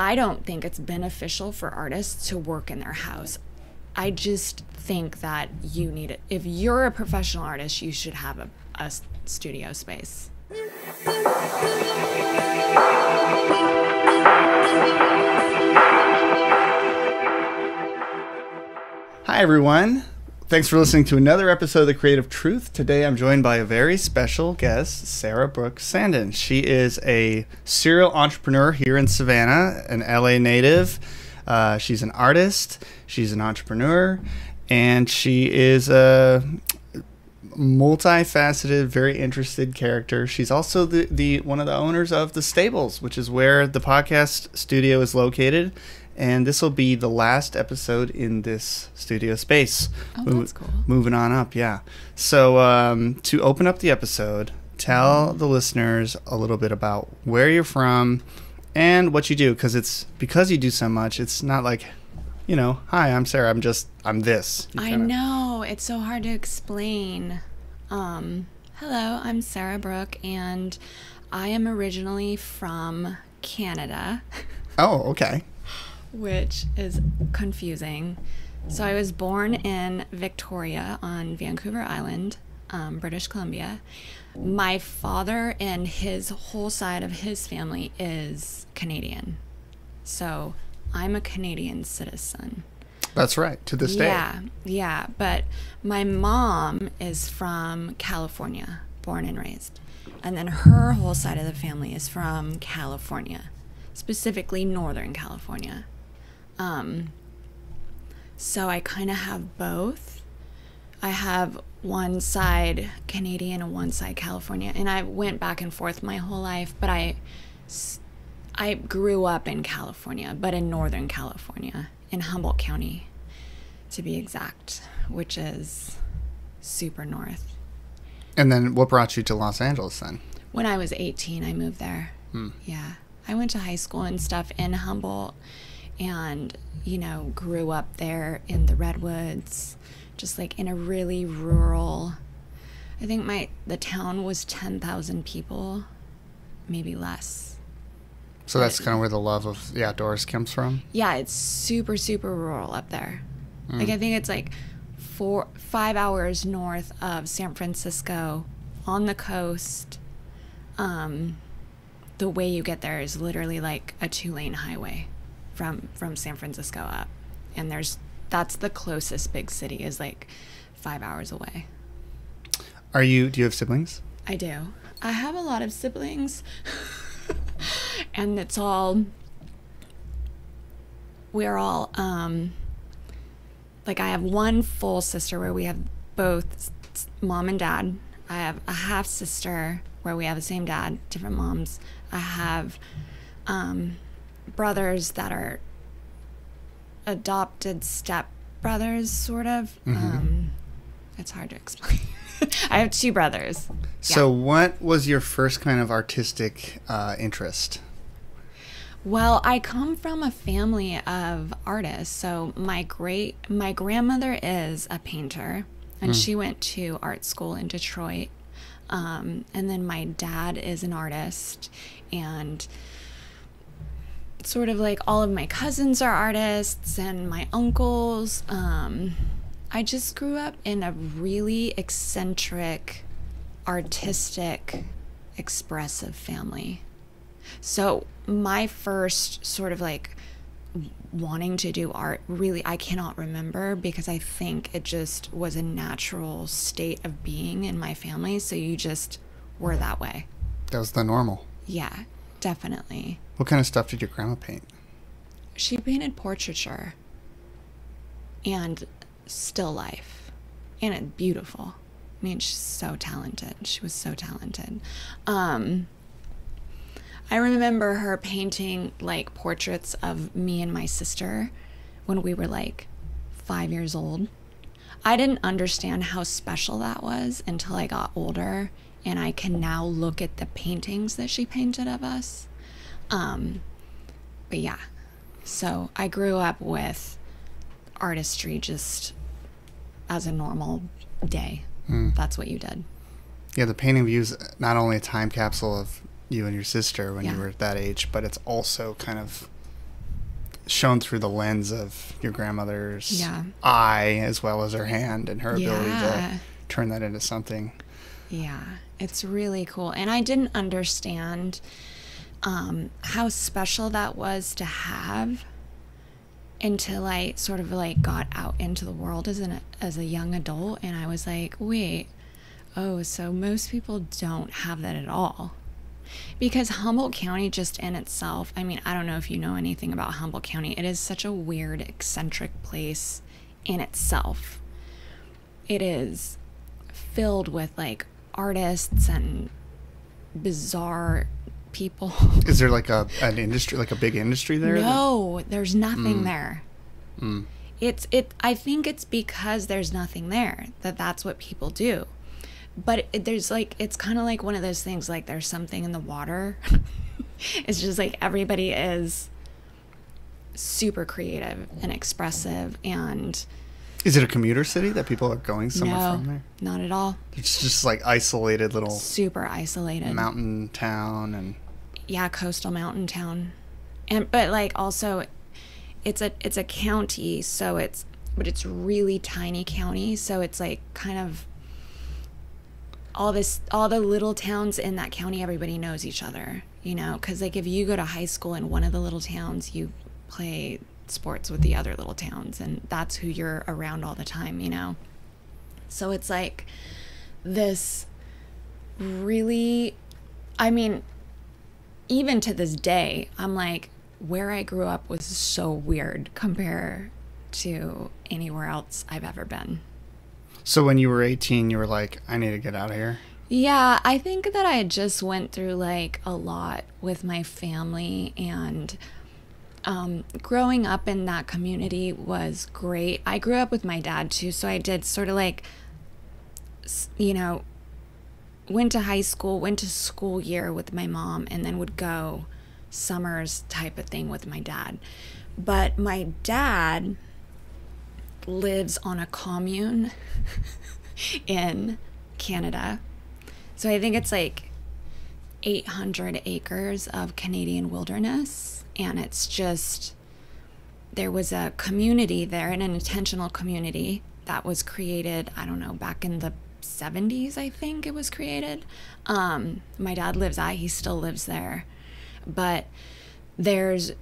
I don't think it's beneficial for artists to work in their house. I just think that you need it. If you're a professional artist, you should have a studio space. Hi, everyone. Thanks for listening to another episode of The Creative Truth. Today I'm joined by a very special guest, Sarah Brooke Sandin. She is a serial entrepreneur here in Savannah, an LA native. Uh, she's an artist, she's an entrepreneur, and she is a multifaceted, very interested character. She's also the, the one of the owners of the Stables, which is where the podcast studio is located. And this will be the last episode in this studio space. Oh, Mo- that's cool. Moving on up, yeah. So um, to open up the episode, tell the listeners a little bit about where you're from and what you do, because it's because you do so much. It's not like, you know, hi, I'm Sarah. I'm just I'm this. You I kinda- know it's so hard to explain. Um, hello, I'm Sarah Brooke, and I am originally from Canada, Oh, okay. Which is confusing. So I was born in Victoria on Vancouver Island, um, British Columbia. My father and his whole side of his family is Canadian, so I'm a Canadian citizen. That's right. To this day. Yeah, yeah. But my mom is from California, born and raised. And then her whole side of the family is from California, specifically Northern California. Um, so I kind of have both. I have one side Canadian and one side California, and I went back and forth my whole life. But I I grew up in California, but in Northern California, in Humboldt County, to be exact, which is super north. And then what brought you to Los Angeles then? When I was 18, I moved there. Yeah. I went to high school and stuff in Humboldt and, you know, grew up there in the Redwoods, just like in a really rural. I think my the town was 10,000 people, maybe less. So that's kind of where the love of the outdoors comes from. Yeah, it's super super rural up there. Like I think it's like four five hours north of San Francisco on the coast. Um, the way you get there is literally like a two lane highway from from San Francisco up, and there's that's the closest big city is like five hours away. Are you? Do you have siblings? I do. I have a lot of siblings. and it's all we're all um like I have one full sister where we have both mom and dad. I have a half sister where we have the same dad, different moms. I have um brothers that are adopted step brothers sort of. Um it's hard to explain. I have two brothers. So what was your first kind of artistic uh, interest? Well, I come from a family of artists. So my great my grandmother is a painter, and she went to art school in Detroit. Um, and then my dad is an artist, and sort of like all of my cousins are artists, and my uncles. Um, I just grew up in a really eccentric, artistic, expressive family. So my first sort of like wanting to do art really I cannot remember because I think it just was a natural state of being in my family so you just were that way. That was the normal. Yeah, definitely. What kind of stuff did your grandma paint? She painted portraiture and still life. And it's beautiful. I mean, she's so talented. She was so talented. Um, I remember her painting like portraits of me and my sister when we were like five years old. I didn't understand how special that was until I got older and I can now look at the paintings that she painted of us. Um, but yeah, so I grew up with artistry just as a normal day. That's what you did. Yeah, the painting views not only a time capsule of you and your sister when you Yeah. were that age, but it's also kind of shown through the lens of your grandmother's Yeah. eye as well as her hand and her ability to turn that into something. Yeah, it's really cool. And I didn't understand um, how special that was to have until I sort of like got out into the world as an as a young adult, and I was like, wait, oh, so most people don't have that at all. Because Humboldt County, just in itself, I mean, I don't know if you know anything about Humboldt County. It is such a weird, eccentric place in itself. It is filled with like artists and bizarre people. Is there like a an industry, like a big industry there? that- no, there's nothing Mm. there. Mm. It's it. I think it's because there's nothing there that that's what people do. But it, there's like it's kind of like one of those things. Like there's something in the water. it's just like everybody is super creative and expressive and Is it a commuter city that people are going somewhere no, from there? not at all. It's just like isolated little Super isolated. mountain town and yeah, coastal mountain town. And but like also it's a it's a county, so it's but it's really tiny county, so it's like kind of all this all the little towns in that county everybody knows each other, you know, cuz like if you go to high school in one of the little towns, you play sports with the other little towns and that's who you're around all the time, you know. So it's like this really I mean, even to this day, I'm like, where I grew up was so weird compared to anywhere else I've ever been. So when you were 18, you were like, I need to get out of here. Yeah, I think that I just went through like a lot with my family and um, growing up in that community was great. I grew up with my dad too, so I did sort of like, you know, went to high school, went to school year with my mom, and then would go summers type of thing with my dad. But my dad lives on a commune in Canada. So I think it's like 800 acres of Canadian wilderness. And it's just, there was a community there, and an intentional community that was created, I don't know, back in the 70s, I think it was created. Um, my dad lives I, he still lives there. But there's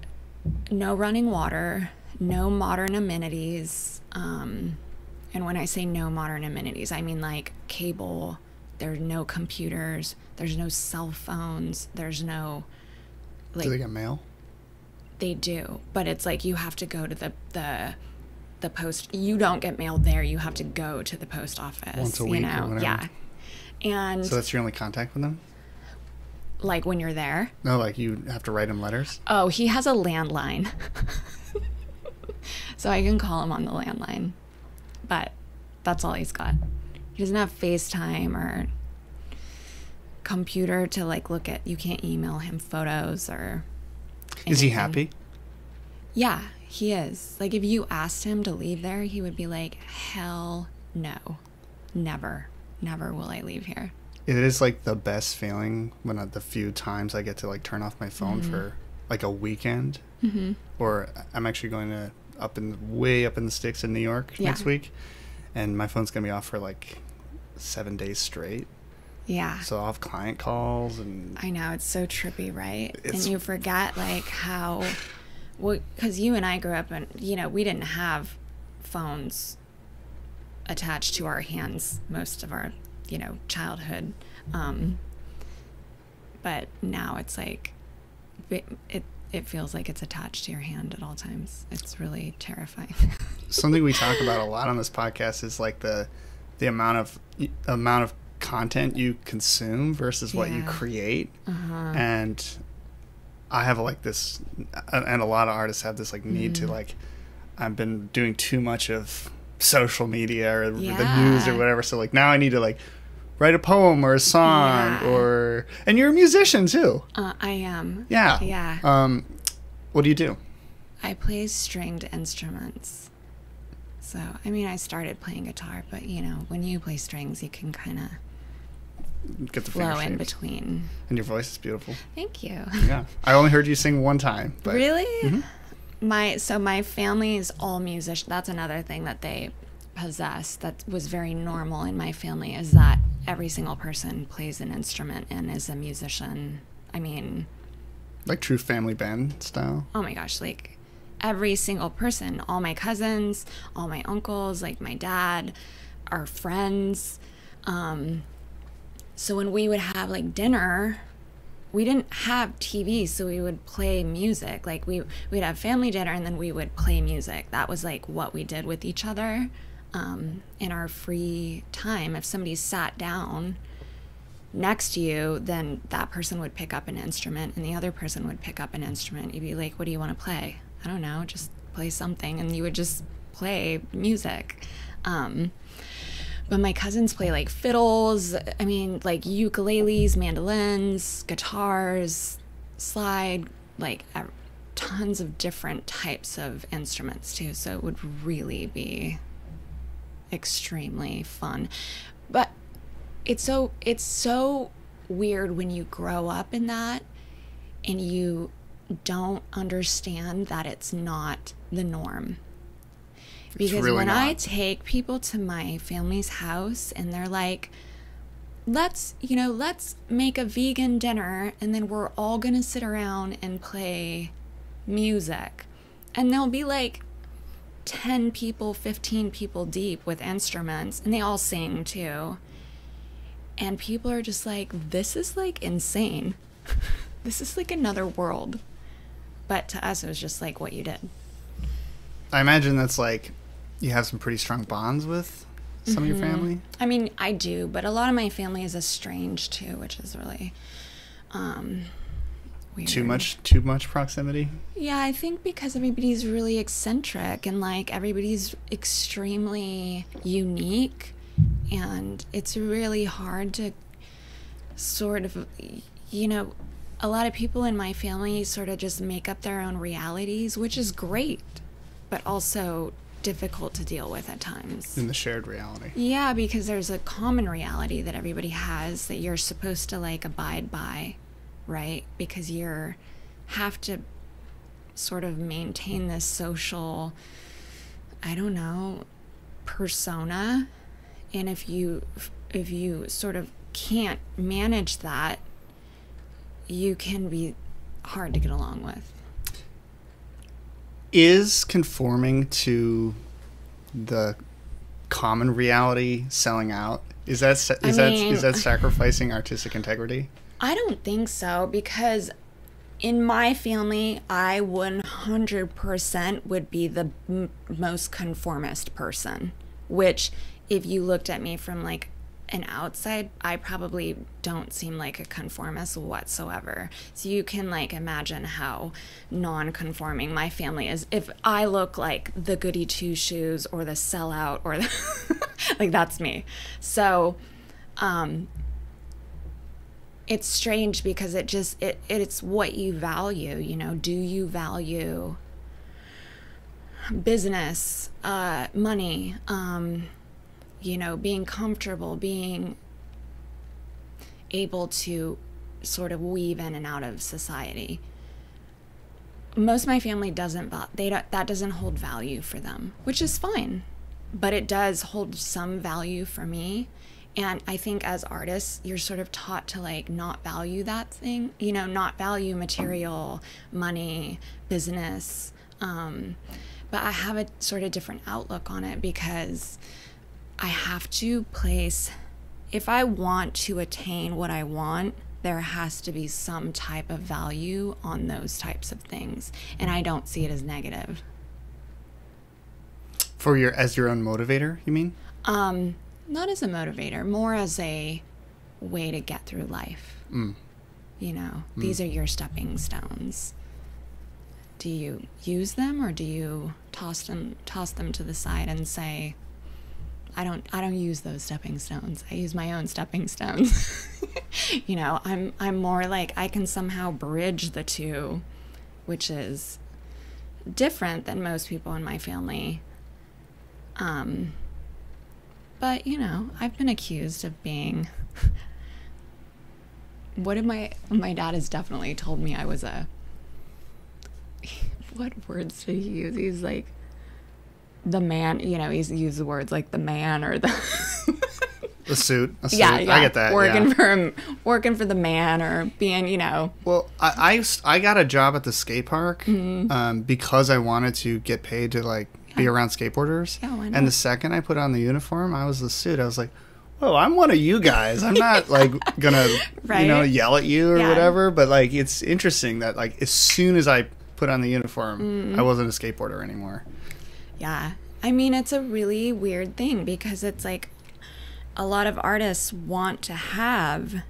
no running water, no modern amenities. Um, and when I say no modern amenities, I mean like cable, there's no computers, there's no cell phones, there's no like Do they get mail? They do, but it's like you have to go to the the the post. You don't get mail there. You have to go to the post office. Once a you week or know, whatever. yeah. And So that's your only contact with them? like when you're there, No, like you have to write him letters? oh, he has a landline, so I can call him on the landline. But that's all he's got. He doesn't have FaceTime or computer to like look at. You can't email him photos or. Is he happy? Yeah, he is. Like, if you asked him to leave there, he would be like, hell no. Never. Never will I leave here. It is like the best feeling when uh, the few times I get to like turn off my phone Mm-hmm. for like a weekend. Mm-hmm. Or I'm actually going to up in way up in the sticks in New York Yeah. next week, and my phone's gonna be off for like seven days straight. Yeah. So I'll have client calls and I know. It's so trippy, right? And you forget, like, how. Because you and I grew up and, you know, we didn't have phones attached to our hands most of our, you know, childhood. Um, but now it's like, it, it, it feels like it's attached to your hand at all times. It's really terrifying. something we talk about a lot on this podcast is like the the amount of amount of content you consume versus what you create uh-huh. and i have like this and a lot of artists have this like need Mm-hmm. to like i've been doing too much of social media or the news or whatever so like now i need to like write a poem or a song Yeah. or and you're a musician too Uh, I am. yeah Yeah. um what do you do I play stringed instruments. So, I mean, I started playing guitar, but you know, when you play strings, you can kind of get the flow in between. and your voice is beautiful Thank you. yeah i only heard you sing one time but really? Mhm. my so my family is all musicians. That's another thing that they possess that was very normal in my family is that every single person plays an instrument and is a musician. I mean, Like true family band style. oh my gosh, like every single person, all my cousins, all my uncles, like my dad, our friends. Um, so when we would have like dinner, we didn't have TV, so we would play music. Like we we'd have family dinner and then we would play music. That was like what we did with each other um, in our free time. If somebody sat down next to you, then that person would pick up an instrument and the other person would pick up an instrument. You'd be like, What do you want to play? I don't know, just play something. And you would just play music. Um, but my cousins play like fiddles, I mean, like ukuleles, mandolins, guitars, slide, like tons of different types of instruments too. So it would really be extremely fun. But it's so it's so weird when you grow up in that and you don't understand that it's not the norm. Because really when I take people to my family's house and they're like, let's, you know, let's make a vegan dinner and then we're all going to sit around and play music. And there'll be like 10 people, 15 people deep with instruments and they all sing too. And people are just like, this is like insane. this is like another world. But to us, it was just like what you did. I imagine that's like you have some pretty strong bonds with some of your family. I mean, I do, but a lot of my family is estranged too, which is really um, weird. Too much, too much proximity. Yeah, I think because everybody's really eccentric and like everybody's extremely unique, and it's really hard to sort of, you know, a lot of people in my family sort of just make up their own realities, which is great, but also difficult to deal with at times. in the shared reality. Yeah, because there's a common reality that everybody has that you're supposed to like abide by, right? Because you're have to sort of maintain this social I don't know, persona. And if you if you sort of can't manage that, you can be hard to get along with. Is conforming to the common reality selling out? Is that sa- I that mean- is that sacrificing artistic integrity? I don't think so because in my family, I 100% would be the m- most conformist person, which if you looked at me from like an outside, I probably don't seem like a conformist whatsoever. So you can like imagine how non-conforming my family is. If I look like the goody two shoes or the sellout or the like that's me. So um it's strange because it just it, it's what you value you know do you value business uh money um you know being comfortable being able to sort of weave in and out of society. Most of my family doesn't they don't, that doesn't hold value for them which is fine but it does hold some value for me. And i think as artists you're sort of taught to like not value that thing you know not value material money business um, but i have a sort of different outlook on it because i have to place if i want to attain what i want there has to be some type of value on those types of things and i don't see it as negative For your as your own motivator, you mean? Um, not as a motivator, more as a way to get through life. Mm. You know, these are your stepping stones. Do you use them or do you toss them toss them to the side and say, I don't I don't use those stepping stones. I use my own stepping stones. you know, I'm I'm more like I can somehow bridge the two, which is different than most people in my family. Um but you know, I've been accused of being what did my my dad has definitely told me I was a what words did he use? He's like the man. You know, he's used the words like the man or the. The suit. A suit. yeah, yeah. I get that. Working yeah. for him, working for the man, or being, you know, Well, I I got a job at the skate park Mm-hmm. um, because I wanted to get paid to like be around skateboarders. Yeah, why And the second I put on the uniform, I was the suit. I was like, "Whoa, I'm one of you guys. I'm not like gonna you know yell at you or Yeah. whatever." But like, it's interesting that like as soon as I put on the uniform, Mm-hmm. I wasn't a skateboarder anymore. Yeah. I mean, it's a really weird thing because it's like a lot of artists want to have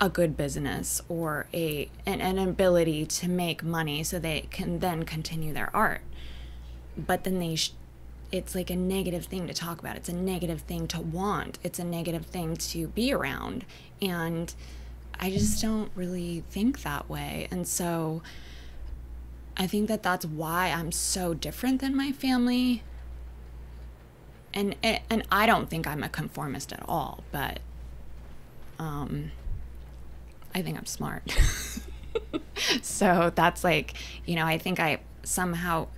a good business or a an, an ability to make money so they can then continue their art. But then they it's like a negative thing to talk about. It's a negative thing to want. It's a negative thing to be around. And I just don't really think that way. And so I think that that's why I'm so different than my family. And and I don't think I'm a conformist at all, but um I think I'm smart. so that's like, you know, I think I somehow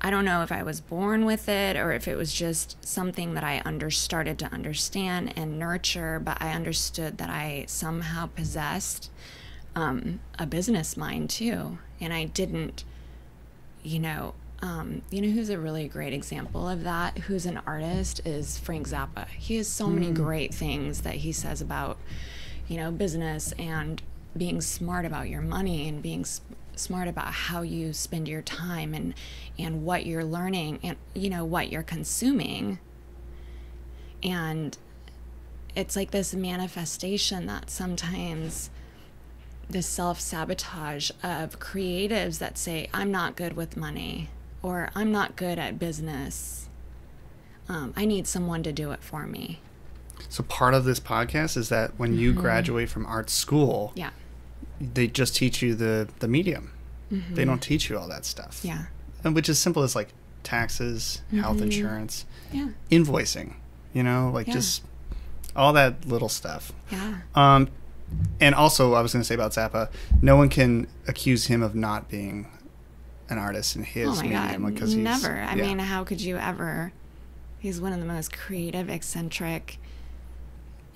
I don't know if I was born with it or if it was just something that I under started to understand and nurture, but I understood that I somehow possessed um, a business mind too, and I didn't, you know, um, you know who's a really great example of that? Who's an artist is Frank Zappa. He has so many great things that he says about, you know, business and being smart about your money and being s- smart about how you spend your time and and what you're learning and you know what you're consuming. And it's like this manifestation that sometimes this self sabotage of creatives that say, I'm not good with money or I'm not good at business. Um, I need someone to do it for me. So part of this podcast is that when you graduate from art school, Mm-hmm. Yeah. they just teach you the the medium. They don't teach you all that stuff. Mm-hmm. Yeah. and which is simple as like taxes, health Mm-hmm. insurance, Yeah. invoicing. You know, like Yeah. just all that little stuff. Yeah. Um, and also, I was going to say about Zappa, no one can accuse him of not being an artist in his oh medium because he's Never. I yeah. mean, how could you ever? He's one of the most creative, eccentric,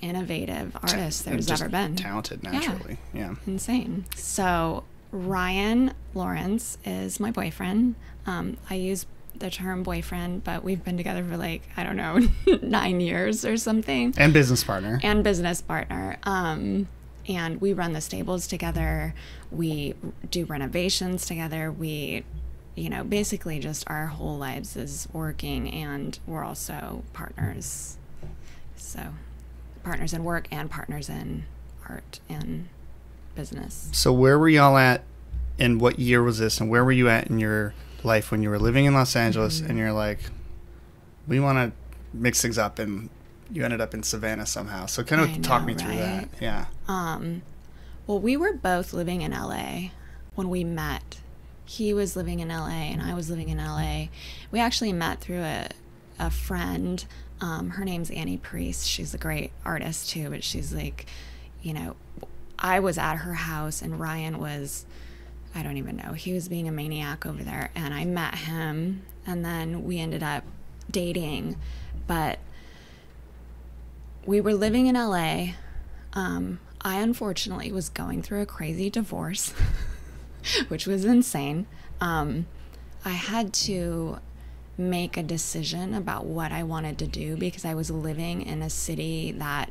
innovative artists there's ever been. talented naturally. Yeah. insane. So Ryan Lawrence is my boyfriend. Um, I use the term boyfriend, but we've been together for like I don't know nine years or something, and business partner. and business partner. Um, and we run the stables together. We do renovations together. We, you know, basically just our whole lives is working, and we're also partners. So, partners in work and partners in art and business. so where were y'all at, and what year was this, and where were you at in your life when you were living in Los Angeles, Mm-hmm. and you're like, we want to mix things up, and you ended up in Savannah somehow. So kind of I talk know, me through that. Yeah. Um, well, we were both living in LA when we met. He was living in LA and I was living in LA. We actually met through a, a friend. Um, her name's Annie Priest. She's a great artist too, but she's like, you know, I was at her house and Ryan was, I don't even know, he was being a maniac over there. And I met him and then we ended up dating. But we were living in LA. Um, I unfortunately was going through a crazy divorce, which was insane. Um, I had to make a decision about what I wanted to do because I was living in a city that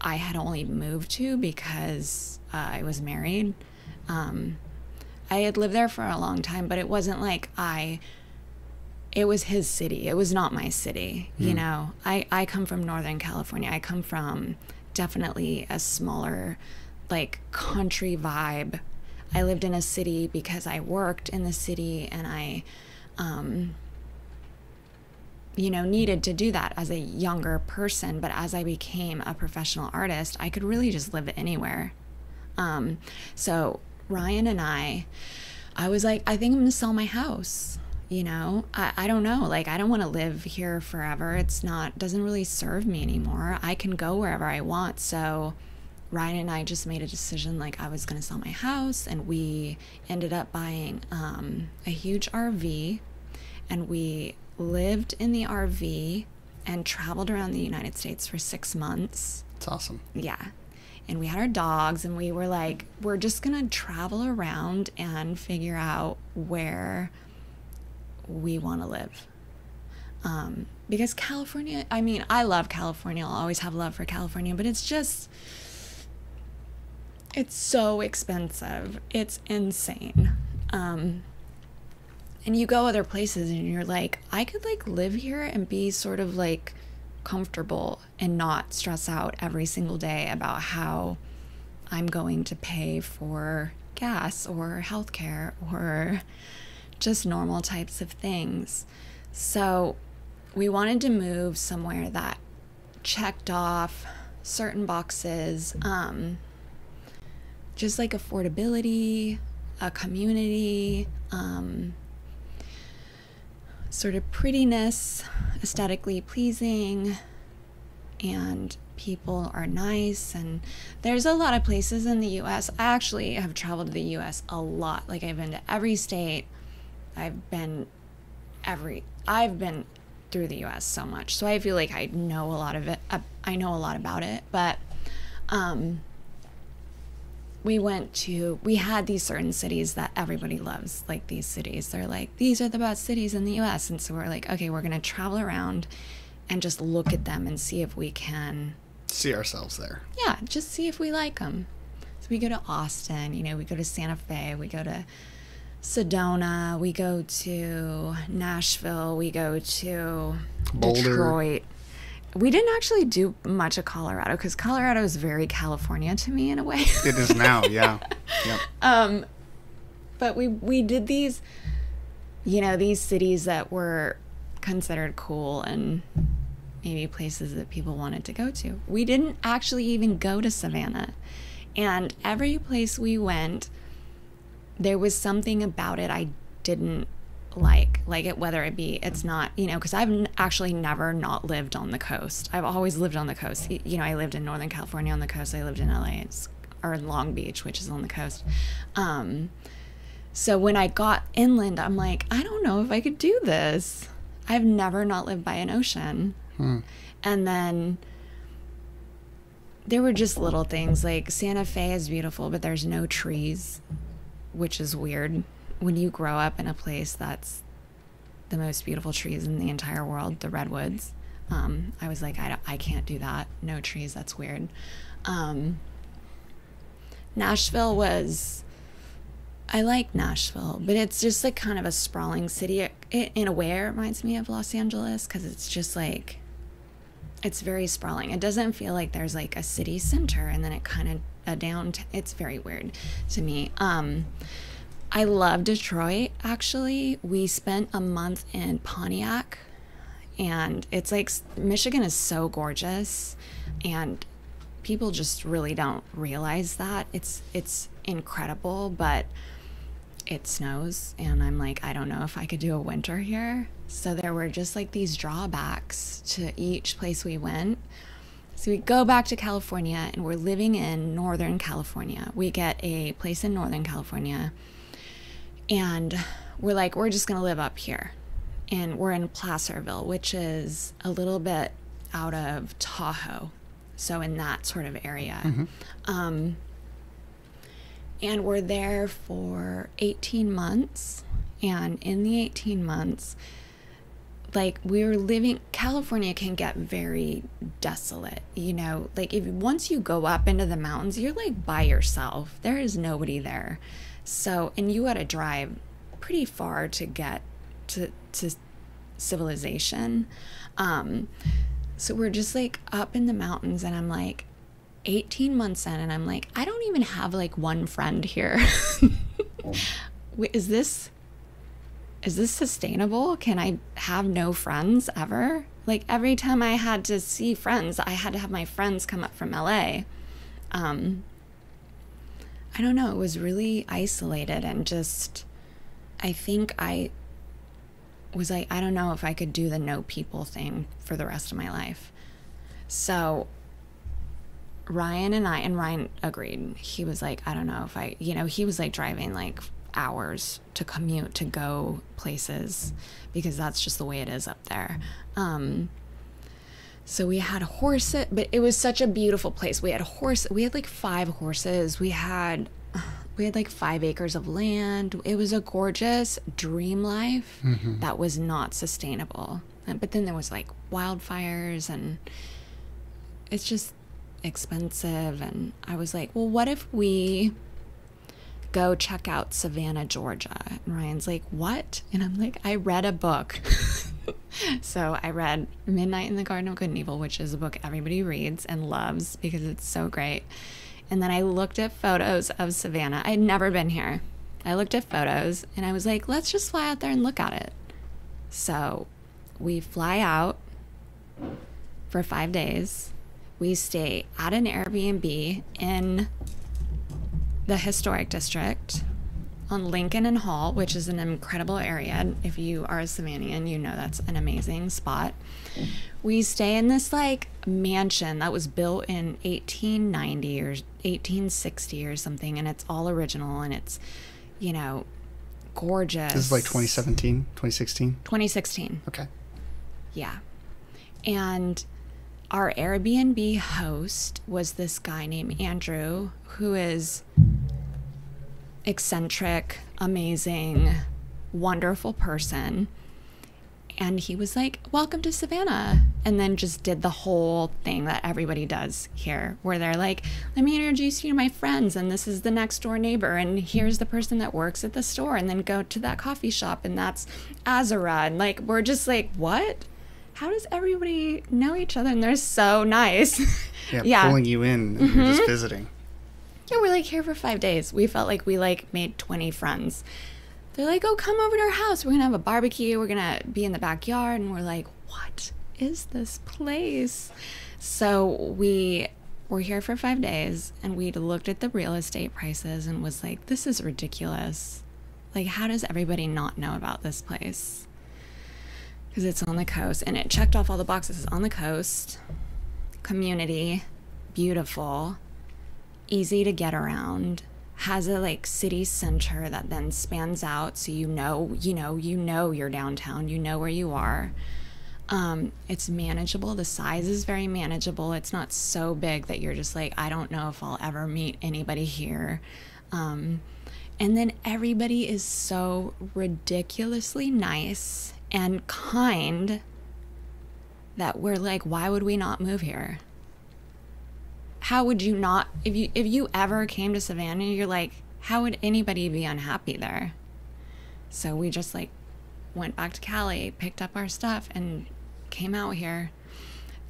I had only moved to because uh, I was married. Um, I had lived there for a long time, but it wasn't like I it was his city. It was not my city. You know, I, I come from Northern California. I come from definitely a smaller, like country vibe. I lived in a city because I worked in the city and I, um, you know, needed to do that as a younger person. But as I became a professional artist, I could really just live anywhere. Um, so Ryan and I, I was like, I think I'm gonna sell my house. You know, I, I don't know. Like, I don't want to live here forever. It's not, doesn't really serve me anymore. I can go wherever I want. So Ryan and I just made a decision like I was going to sell my house, and we ended up buying um, a huge RV, and we lived in the RV and traveled around the United States for six months. It's awesome. Yeah. And we had our dogs, and we were like, we're just going to travel around and figure out where we want to live. Um, because California, I mean, I love California. I'll always have love for California, but it's just, it's so expensive. It's insane. Um, and you go other places and you're like, I could like live here and be sort of like comfortable and not stress out every single day about how I'm going to pay for gas or healthcare or just normal types of things. So we wanted to move somewhere that checked off certain boxes, um, just like affordability, a community, um, sort of prettiness, aesthetically pleasing, and people are nice. And there's a lot of places in the US. I actually have traveled to the US a lot. Like, I've been to every state, I've been every, I've been through the US so much. So I feel like I know a lot of it. Uh, I know a lot about it. But, um, we went to we had these certain cities that everybody loves like these cities they're like these are the best cities in the us and so we're like okay we're going to travel around and just look at them and see if we can See ourselves there. yeah just see if we like them so we go to austin you know we go to santa fe we go to sedona we go to nashville we go to Boulder. detroit we didn't actually do much of colorado because colorado is very california to me in a way It is now, yeah. Yep. um but we we did these you know these cities that were considered cool and maybe places that people wanted to go to we didn't actually even go to savannah and every place we went there was something about it i didn't like like it whether it be it's not you know because i've n- actually never not lived on the coast. I've always lived on the coast. You know i lived in northern california on the coast. I lived in la it's, or long beach which is on the coast. Um so when i got inland i'm like i don't know if i could do this. I've never not lived by an ocean. And then there were just little things like santa fe is beautiful but there's no trees which is weird when you grow up in a place that's the most beautiful trees in the entire world, the redwoods. Um, I was like, I, I can't do that. No trees. That's weird. Um, Nashville was, I like Nashville, but it's just like kind of a sprawling city. It, it, in a way, it reminds me of Los Angeles because it's just like, it's very sprawling. It doesn't feel like there's like a city center and then it kind of a down. It's very weird to me. Um, I love Detroit actually. We spent a month in Pontiac and it's like Michigan is so gorgeous and people just really don't realize that. It's it's incredible, but it snows and I'm like I don't know if I could do a winter here. So there were just like these drawbacks to each place we went. So we go back to California and we're living in Northern California. We get a place in Northern California and we're like we're just going to live up here and we're in placerville which is a little bit out of tahoe so in that sort of area um, and we're there for 18 months. And in the 18 months like we were living california can get very desolate you know? Like if once you go up into the mountains you're like by yourself. There is nobody there. So and you had to drive pretty far to get to to civilization. Um so we're just like up in the mountains and i'm like 18 months in and i'm like i don't even have like one friend here is this is this sustainable? Can I have no friends ever? Like every time I had to see friends, I had to have my friends come up from LA. Um, I don't know. It was really isolated and just, I think I was like, I don't know if I could do the no people thing for the rest of my life. So Ryan and I, and Ryan agreed. He was like, I don't know if I, you know, he was like driving like hours to commute to go places because that's just the way it is up there. Um, so we had horses, but it was such a beautiful place. We had horse, we had like five horses. We had, we had like five acres of land. It was a gorgeous dream life that was not sustainable. But then there was like wildfires and it's just expensive. And I was like, well, what if we go check out Savannah, Georgia? And Ryan's like, what? And I'm like, I read a book. so I read Midnight in the Garden of Good and Evil, which is a book everybody reads and loves because it's so great. And then I looked at photos of Savannah. I had never been here. I looked at photos and I was like, let's just fly out there and look at it. So we fly out for five days. We stay at an Airbnb in the historic district on Lincoln and Hall, which is an incredible area. If you are a Savannian, you know that's an amazing spot. We stay in this like mansion that was built in 1890 or 1860 or something, and it's all original and it's, you know, gorgeous. This is like 2017, 2016. 2016. Okay. Yeah. And our Airbnb host was this guy named Andrew, who is eccentric, amazing, wonderful person. And he was like, Welcome to Savannah. And then just did the whole thing that everybody does here, where they're like, Let me introduce you to my friends. And this is the next door neighbor. And here's the person that works at the store. And then go to that coffee shop. And that's Azara. And like, we're just like, What? How does everybody know each other? And they're so nice. Yeah, Yeah. Mm-hmm. pulling you in and you're just visiting. Yeah, we're like here for five days. We felt like we like made 20 friends. They're like, oh, come over to our house. We're going to have a barbecue. We're going to be in the backyard. And we're like, what is this place? So we were here for five days and we looked at the real estate prices and was like, this is ridiculous. Like, how does everybody not know about this place? Because it's on the coast and it checked off all the boxes. It's on the coast, community, beautiful. Easy to get around. Has a like city center that then spans out so you know you know you know you're downtown. You know where you are. Um, it's manageable. The size is very manageable. It's not so big that you're just like i don't know if i'll ever meet anybody here. Um, and then everybody is so ridiculously nice and kind that we're like why would we not move here how would you not if you if you ever came to Savannah, you're like, how would anybody be unhappy there? So we just like went back to Cali, picked up our stuff, and came out here.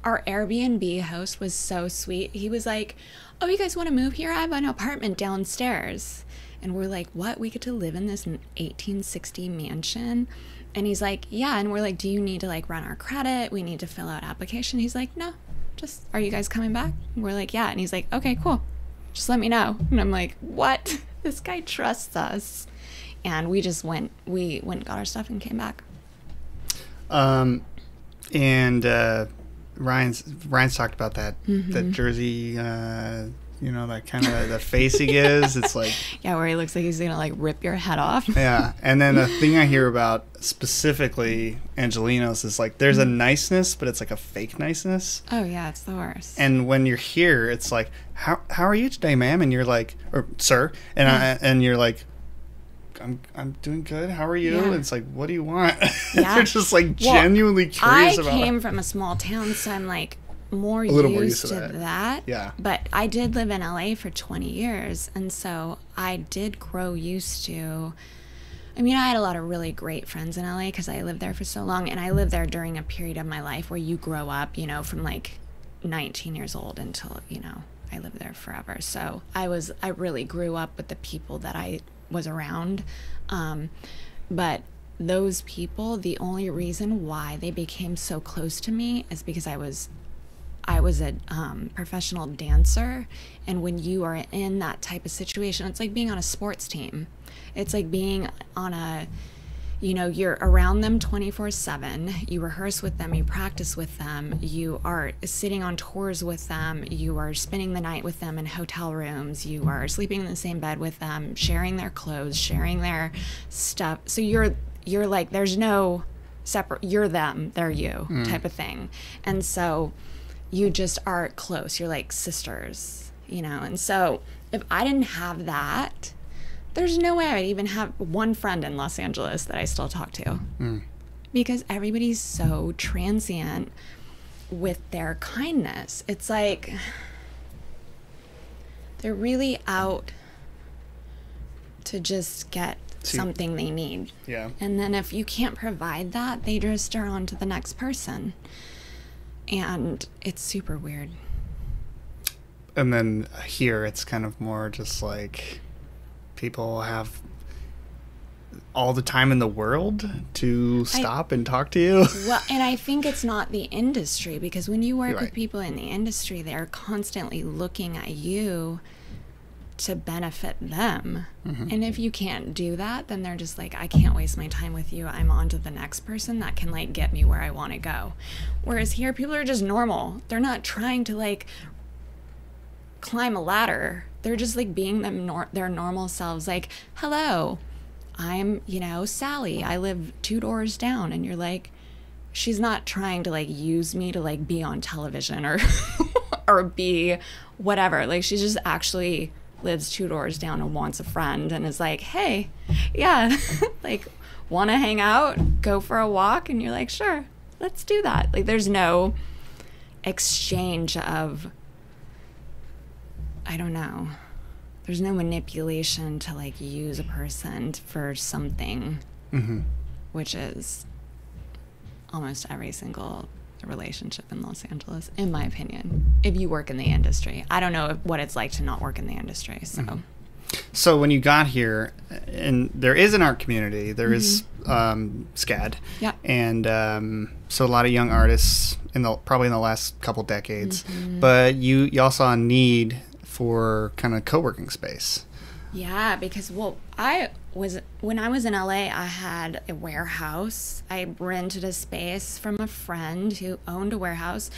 Our Airbnb host was so sweet. He was like, Oh, you guys want to move here? I have an apartment downstairs. And we're like, What? We get to live in this 1860 mansion? And he's like, Yeah. And we're like, Do you need to like run our credit? We need to fill out application. He's like, No, just are you guys coming back? And we're like, Yeah. And he's like, Okay, cool. Just let me know. And I'm like, What? This guy trusts us. And we just went, we went, and got our stuff, and came back. Um, and uh, Ryan's Ryan's talked about that Mm-hmm. that Jersey. Uh, you know that kind of the face he gives. It's like Yeah, where he looks like he's gonna like rip your head off. yeah. And then the thing I hear about specifically Angelenos is like there's a niceness, but it's like a fake niceness. Oh yeah, it's the worst. And when you're here, it's like how how are you today, ma'am? And you're like or sir, and I and you're like. I'm I'm doing good. How are you? Yeah. It's like, what do you want? Yeah. They're just like Well, genuinely I curious about. came from a small town, so I'm like more A used, more used to to that. that. Yeah. But I did live in LA for 20 years, and so I did grow used to. I mean, I had a lot of really great friends in LA because I lived there for so long, and I lived there during a period of my life where you grow up, you know, from like 19 years old until you know I lived there forever. So I was I really grew up with the people that I was around, um, but those people, the only reason why they became so close to me is because I was I was a um, professional dancer, and when you are in that type of situation, it's like being on a sports team. It's like being on a, you know, you're around them 24 7. You rehearse with them, you practice with them, you are sitting on tours with them, you are spending the night with them in hotel rooms, you are sleeping in the same bed with them, sharing their clothes, sharing their stuff. So you're, you're like, there's no separate, you're them, they're you type of thing. And so you just are close. You're like sisters, you know? And so if I didn't have that, there's no way I'd even have one friend in Los Angeles that I still talk to. Hmm. Because everybody's so transient with their kindness. It's like they're really out to just get something they need. Yeah. And then if you can't provide that, they just are on to the next person. And it's super weird. And then here it's kind of more just like people have all the time in the world to stop and talk to you. Well, and I think it's not the industry because when you work You're with people in the industry, they're constantly looking at you to benefit them. Mm-hmm. And if you can't do that, then they're just like, I can't waste my time with you. I'm on to the next person that can like get me where I want to go. Whereas here, people are just normal. They're not trying to like climb a ladder. They're just like being them nor- their normal selves. Like, hello, I'm you know Sally. I live two doors down, and you're like, she's not trying to like use me to like be on television or or be whatever. Like she's just actually lives two doors down and wants a friend and is like, hey, yeah, like want to hang out, go for a walk, and you're like, sure, let's do that. Like there's no exchange of I don't know. There's no manipulation to like use a person for something, hmm which is almost every single relationship in Los Angeles, in my opinion. If you work in the industry, I don't know what it's like to not work in the industry. So, So when you got here, and there is an art community, there is um, SCAD, Yeah. and um, so a lot of young artists in the probably in the last couple decades. But you you also saw a need for kind of co-working space. Yeah, because well, I was when I was in LA, I had a warehouse. I rented a space from a friend who owned a warehouse,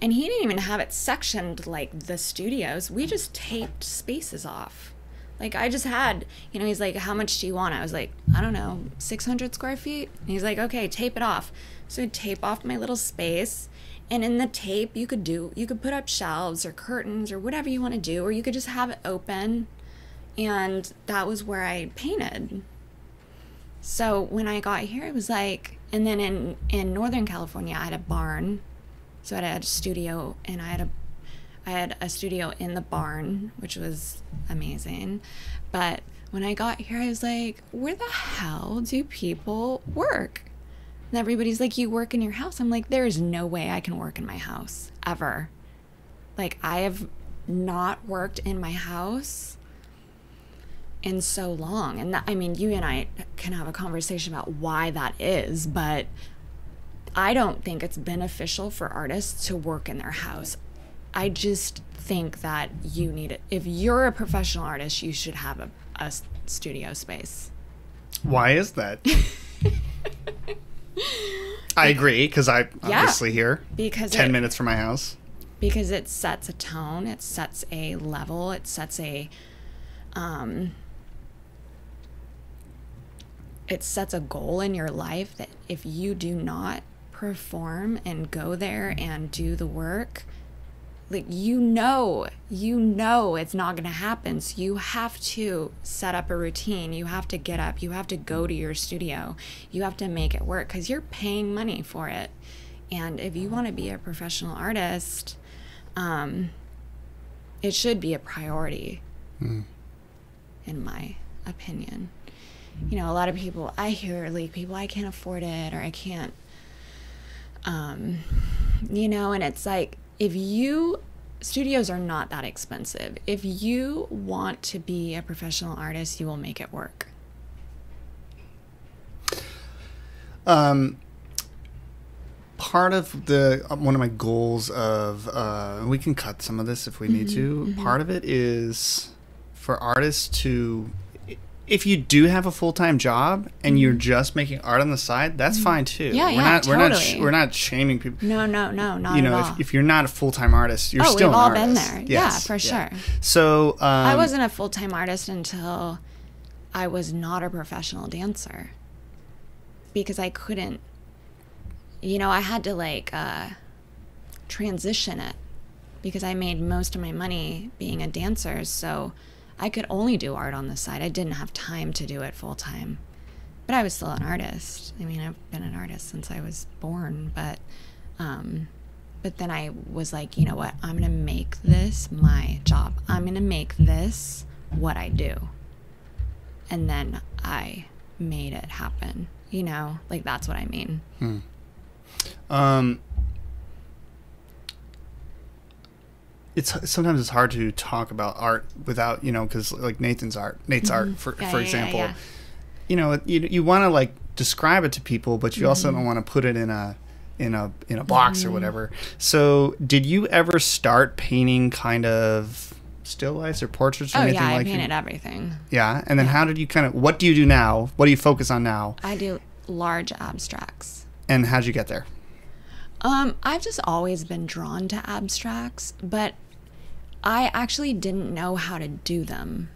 and he didn't even have it sectioned like the studios. We just taped spaces off. Like I just had, you know, he's like, "How much do you want?" I was like, "I don't know, 600 square feet." And he's like, "Okay, tape it off." So I'd tape off my little space, and in the tape, you could do, you could put up shelves or curtains or whatever you want to do, or you could just have it open and that was where I painted. So when I got here, it was like, and then in in Northern California, I had a barn, so I had a studio, and I had a I had a studio in the barn, which was amazing. But when I got here, I was like, where the hell do people work? And everybody's like, you work in your house. I'm like, there is no way I can work in my house ever. Like I have not worked in my house in so long. And that, I mean, you and I can have a conversation about why that is, but I don't think it's beneficial for artists to work in their house. I just think that you need it. If you're a professional artist, you should have a studio space. Why is that? I agree because I obviously here Because ten it, minutes from my house. because it sets a tone, it sets a level, it sets a um it sets a goal in your life that if you do not perform and go there and do the work like you know you know it's not going to happen. So you have to set up a routine. You have to get up. You have to go to your studio. You have to make it work cuz you're paying money for it. And if you want to be a professional artist um it should be a priority in my opinion you know a lot of people i hear like people i can't afford it or i can't um you know and it's like if you studios are not that expensive. If you want to be a professional artist you will make it work. Um, part of the uh, one of my goals of uh, we can cut some of this if we need to. Part of it is for artists to if you do have a full time job and you're just making art on the side, that's fine too. Mm-hmm. Yeah, we're yeah, not we're not sh- totally. we're not shaming people. No, no, no, not You at know, if, if you're not a full time artist, you're Oh, still we've all been artist. there. Yeah, Yes, for sure. So um, I wasn't a full time artist until I was not a professional dancer because I couldn't, you know, I had to like uh, transition it because I made most of my money being a dancer. So I could only do art on the side. I didn't have time to do it full time. But I was still an artist. I mean, I've been an artist since I was born, but um, but then I was like, you know what? I'm going to make this my job. I'm going to make this what I do. And then I made it happen. You know, like that's what I mean. Hmm. Um, it's sometimes it's hard to talk about art without you know because like Nathan's art, Nate's art for Mm-hmm. Yeah, for yeah, example, yeah. you know you you want to like describe it to people, but you also Mm-hmm. don't want to put it in a in a in a box or whatever. So did you ever start painting kind of still lifes or portraits or Oh, anything yeah, I like painted that? everything. Yeah, and then how did you kind of what do you do now? What do you focus on now? I do large abstracts. And how'd you get there? Um, I've just always been drawn to abstracts, but I actually didn't know how to do them.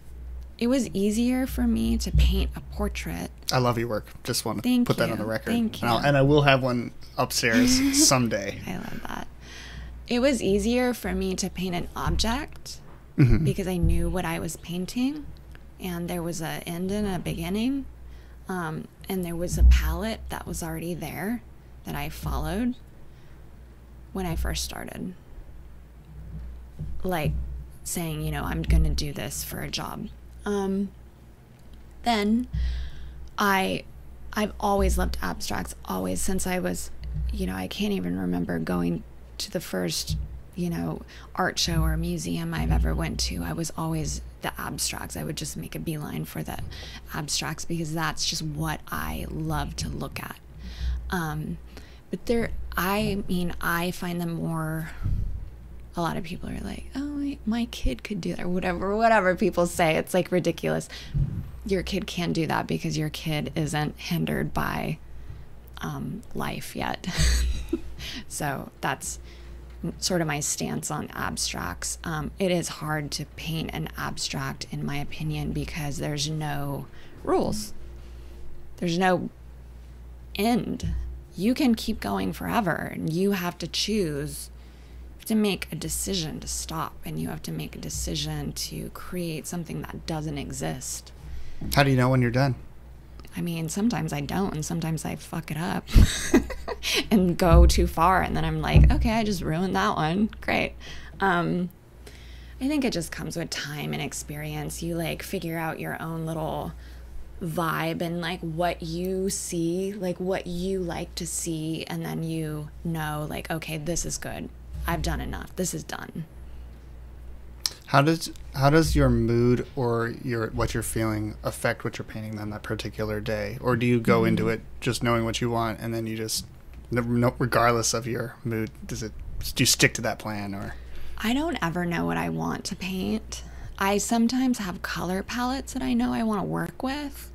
It was easier for me to paint a portrait. I love your work. Just want to Thank put that on the record. Thank you. and I will have one upstairs someday. I love that. It was easier for me to paint an object Mm-hmm. because I knew what I was painting, and there was an end and a beginning, um, and there was a palette that was already there that I followed when I first started. Like saying, you know, I'm going to do this for a job. Um, then I I've always loved abstracts always since I was you know, I can't even remember going to the first, you know, art show or museum I've ever went to. I was always the abstracts. I would just make a beeline for the abstracts because that's just what I love to look at. Um, but there, I mean, I find them more. A lot of people are like, "Oh, my, my kid could do that," or whatever, whatever people say. It's like ridiculous. Your kid can't do that because your kid isn't hindered by um, life yet. so that's sort of my stance on abstracts. Um, it is hard to paint an abstract, in my opinion, because there's no rules. There's no end. You can keep going forever, and you have to choose to make a decision to stop, and you have to make a decision to create something that doesn't exist. How do you know when you're done? I mean, sometimes I don't, and sometimes I fuck it up and go too far, and then I'm like, okay, I just ruined that one. Great. Um, I think it just comes with time and experience. You like figure out your own little vibe and like what you see, like what you like to see, and then you know, like, okay, this is good. I've done enough. This is done. How does how does your mood or your what you're feeling affect what you're painting on that particular day, or do you go Mm-hmm. into it just knowing what you want and then you just, no, regardless of your mood, does it do you stick to that plan or? I don't ever know what I want to paint. I sometimes have color palettes that I know I want to work with.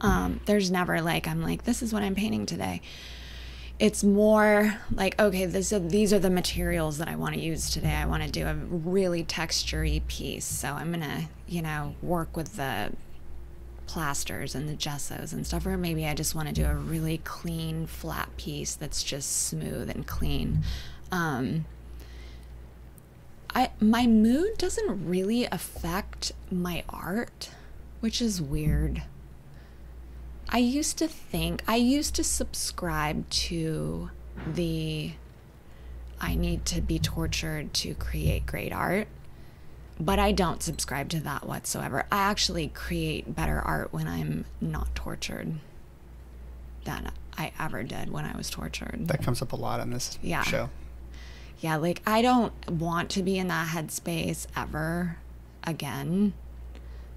Um, there's never like I'm like this is what I'm painting today. It's more like okay, this are, these are the materials that I want to use today. I want to do a really textury piece, so I'm gonna you know work with the plasters and the gessos and stuff, or maybe I just want to do a really clean flat piece that's just smooth and clean. Um, I my mood doesn't really affect my art, which is weird. I used to think I used to subscribe to the I need to be tortured to create great art, but I don't subscribe to that whatsoever. I actually create better art when I'm not tortured than I ever did when I was tortured. That comes up a lot on this Yeah. show. Yeah, like I don't want to be in that headspace ever again.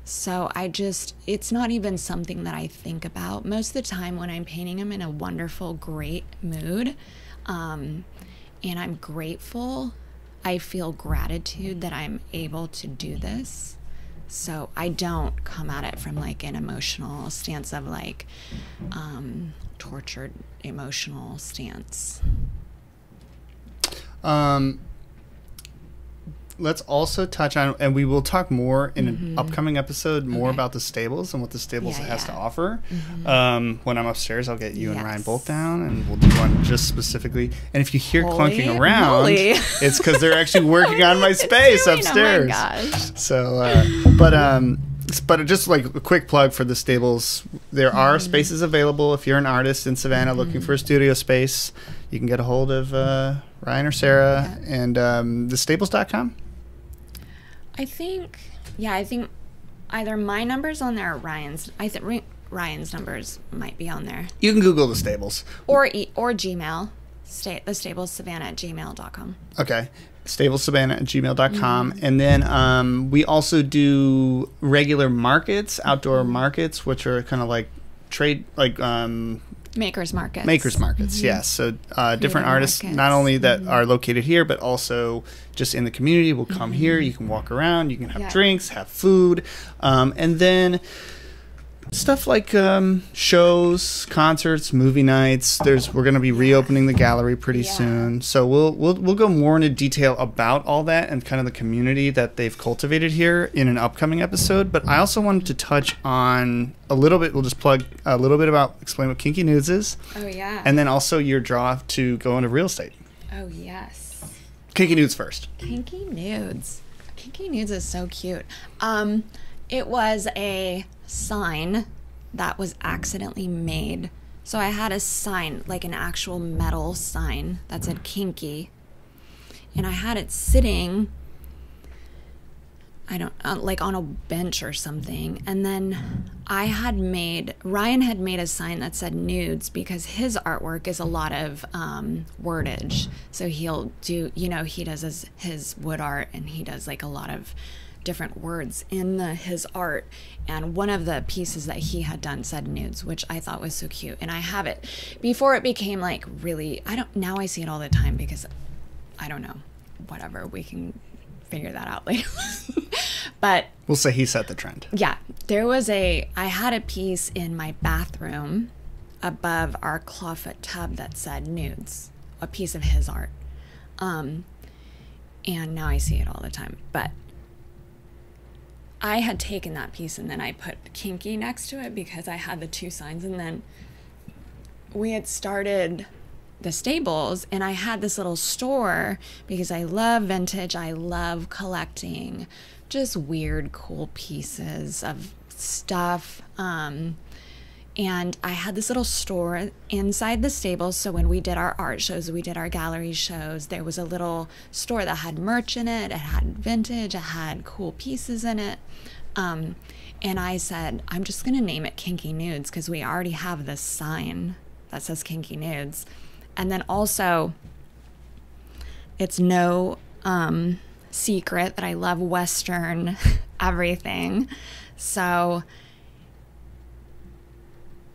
So I just, it's not even something that I think about. Most of the time when I'm painting, I'm in a wonderful, great mood. Um, and I'm grateful. I feel gratitude that I'm able to do this. So I don't come at it from like an emotional stance of like um, tortured emotional stance. Um, let's also touch on, and we will talk more in an upcoming episode more Okay. about the stables and what the stables Yeah, has to yeah. Mm-hmm. offer. Um, when I'm upstairs, I'll get you and Ryan both down, and we'll do one just specifically. And if you hear Holy clunking around, moly. it's because they're actually working on my space Doing- upstairs. Oh my gosh. So, uh, but um, but just like a quick plug for the stables, there are Mm-hmm. spaces available. If you're an artist in Savannah looking for a studio space, you can get a hold of uh, Ryan or Sarah and um, thestables.com. I think, yeah, I think either my number's on there or Ryan's. I think Ryan's numbers might be on there. You can Google the stables. Or e- or Gmail. Sta- the stables savannah at gmail.com. Okay. Stablesavannah at gmail.com. And then um, we also do regular markets, outdoor markets, which are kind of like trade, like um, Makers markets. makers markets yes so uh, different Creative artists markets. not only that are located here but also just in the community will come here you can walk around you can have Yeah. drinks have food um, and then stuff like um, shows concerts movie nights there's we're going to be reopening the gallery pretty Yeah. soon so we'll, we'll we'll go more into detail about all that and kind of the community that they've cultivated here in an upcoming episode but i also wanted to touch on a little bit we'll just plug a little bit about explain what kinky nudes is Oh, yeah. and then also your draw to go into real estate. oh, yes. Kinky nudes first. Kinky nudes. Kinky nudes is so cute. Um, it was a sign that was accidentally made. So I had a sign, like an actual metal sign that said kinky, and I had it sitting. I don't uh, like on a bench or something. And then I had made Ryan had made a sign that said nudes because his artwork is a lot of um, wordage. So he'll do, you know, he does his, his wood art and he does like a lot of different words in the his art. And one of the pieces that he had done said nudes, which I thought was so cute. And I have it before it became like really. I don't now I see it all the time because I don't know. Whatever we can figure that out later. but We'll say he set the trend. yeah, there was a. I had a piece in my bathroom above our clawfoot tub that said nudes, a piece of his art. Um, and now I see it all the time. But I had taken that piece and then I put kinky next to it because I had the two signs. And then we had started the stables and I had this little store because I love vintage. I love collecting just weird, cool pieces of stuff. Um, and I had this little store inside the stables. So when we did our art shows, we did our gallery shows, there was a little store that had merch in it. It had vintage, it had cool pieces in it. Um, and I said, I'm just going to name it Kinky Nudes because we already have this sign that says Kinky Nudes. And then also, it's no um, secret that I love Western everything. So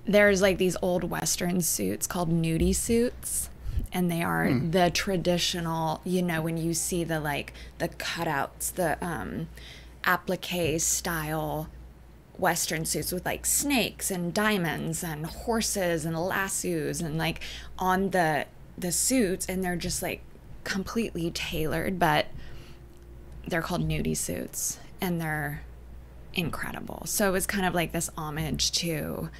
there's like these old Western suits called nudie suits. And they are the traditional, you know, when you see the like the cutouts, the um, applique style Western suits with like snakes and diamonds and horses and lassos and like on the the suits, and they're just like completely tailored, but they're called nudie suits, and they're incredible. So it was kind of like this homage to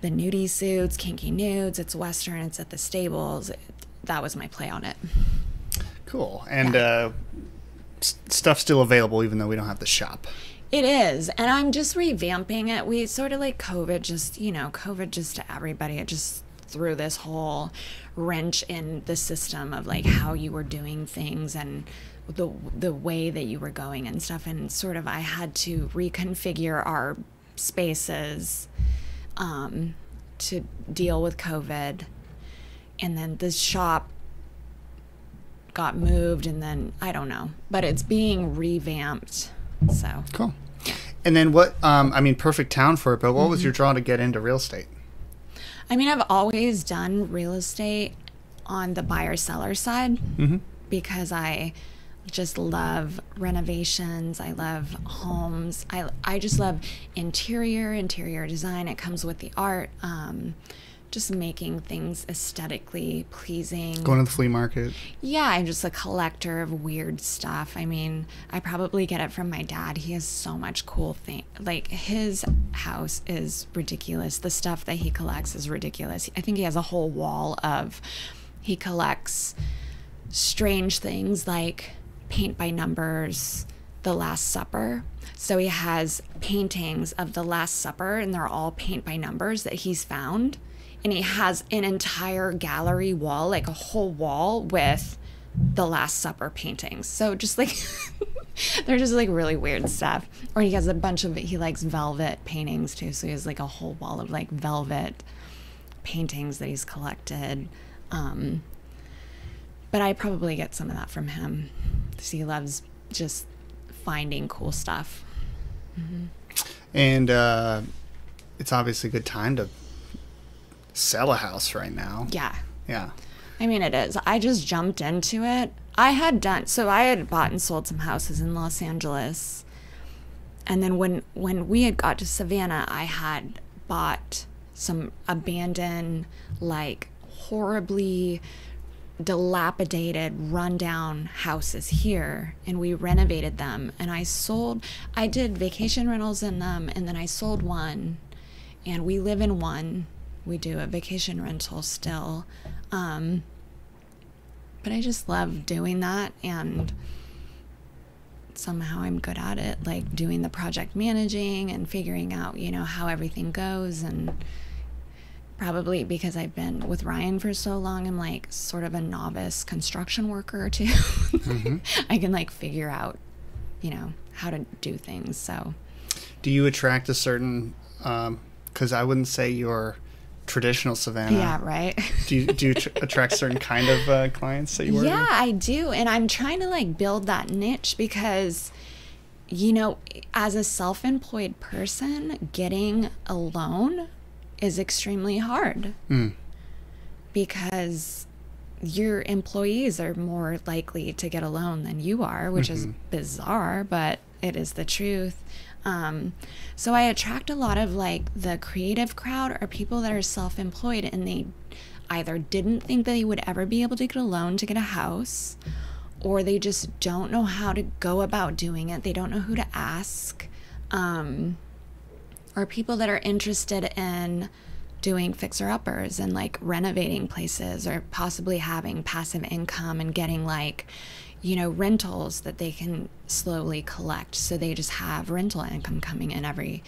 the nudie suits, kinky nudes. It's Western. It's at the stables. It, that was my play on it. Cool. And uh, s- stuff still available even though we don't have the shop. It is. And I'm just revamping it. We sort of like COVID, just, you know, COVID just to everybody. It just threw this whole wrench in the system of like how you were doing things and the the way that you were going and stuff and sort of I had to reconfigure our spaces um, to deal with COVID and then the shop got moved and then I don't know but it's being revamped so Cool. And then what? Um, I mean, perfect town for it. But what Mm-hmm. was your draw to get into real estate? I mean, I've always done real estate on the buyer seller side Mm-hmm. because I just love renovations. I love homes. I, I just love interior, interior design. It comes with the art. Um, just making things aesthetically pleasing. Going to the flea market. Yeah, I'm just a collector of weird stuff. I mean, I probably get it from my dad. He has so much cool thing. Like his house is ridiculous. The stuff that he collects is ridiculous. I think he has a whole wall of he collects strange things like paint by numbers, The Last Supper. So he has paintings of The Last Supper and they're all paint by numbers that he's found and he has an entire gallery wall, like a whole wall with the Last Supper paintings. So just like they're just like really weird stuff. Or he has a bunch of he likes velvet paintings too. So he has like a whole wall of like velvet paintings that he's collected. Um, but I probably get some of that from him because he loves just finding cool stuff. And uh, it's obviously a good time to sell a house right now. Yeah. Yeah. I mean, it is. I just jumped into it. I had done so. I had bought and sold some houses in Los Angeles, and then when when we had got to Savannah, I had bought some abandoned, like horribly dilapidated, rundown houses here, and we renovated them. And I sold. I did vacation rentals in them, and then I sold one, and we live in one. We do a vacation rental still. Um, but I just love doing that and somehow I'm good at it like doing the project managing and figuring out you know how everything goes and probably because I've been with Ryan for so long I'm like sort of a novice construction worker too I can like figure out you know how to do things so Do you attract a certain? Because I wouldn't say you're traditional Savannah. yeah right Do you do you tr- attract certain kind of uh, clients that you work Yeah, with? I do. And I'm trying to like build that niche because, you know, as a self employed person, getting a loan is extremely hard Mm. because your employees are more likely to get a loan than you are, which is bizarre, but it is the truth. Um, so I attract a lot of like the creative crowd or people that are self employed and they either didn't think that they would ever be able to get a loan to get a house or they just don't know how to go about doing it. They don't know who to ask. Um, or people that are interested in doing fixer uppers and like renovating places or possibly having passive income and getting like you know rentals that they can slowly collect. So they just have rental income coming in every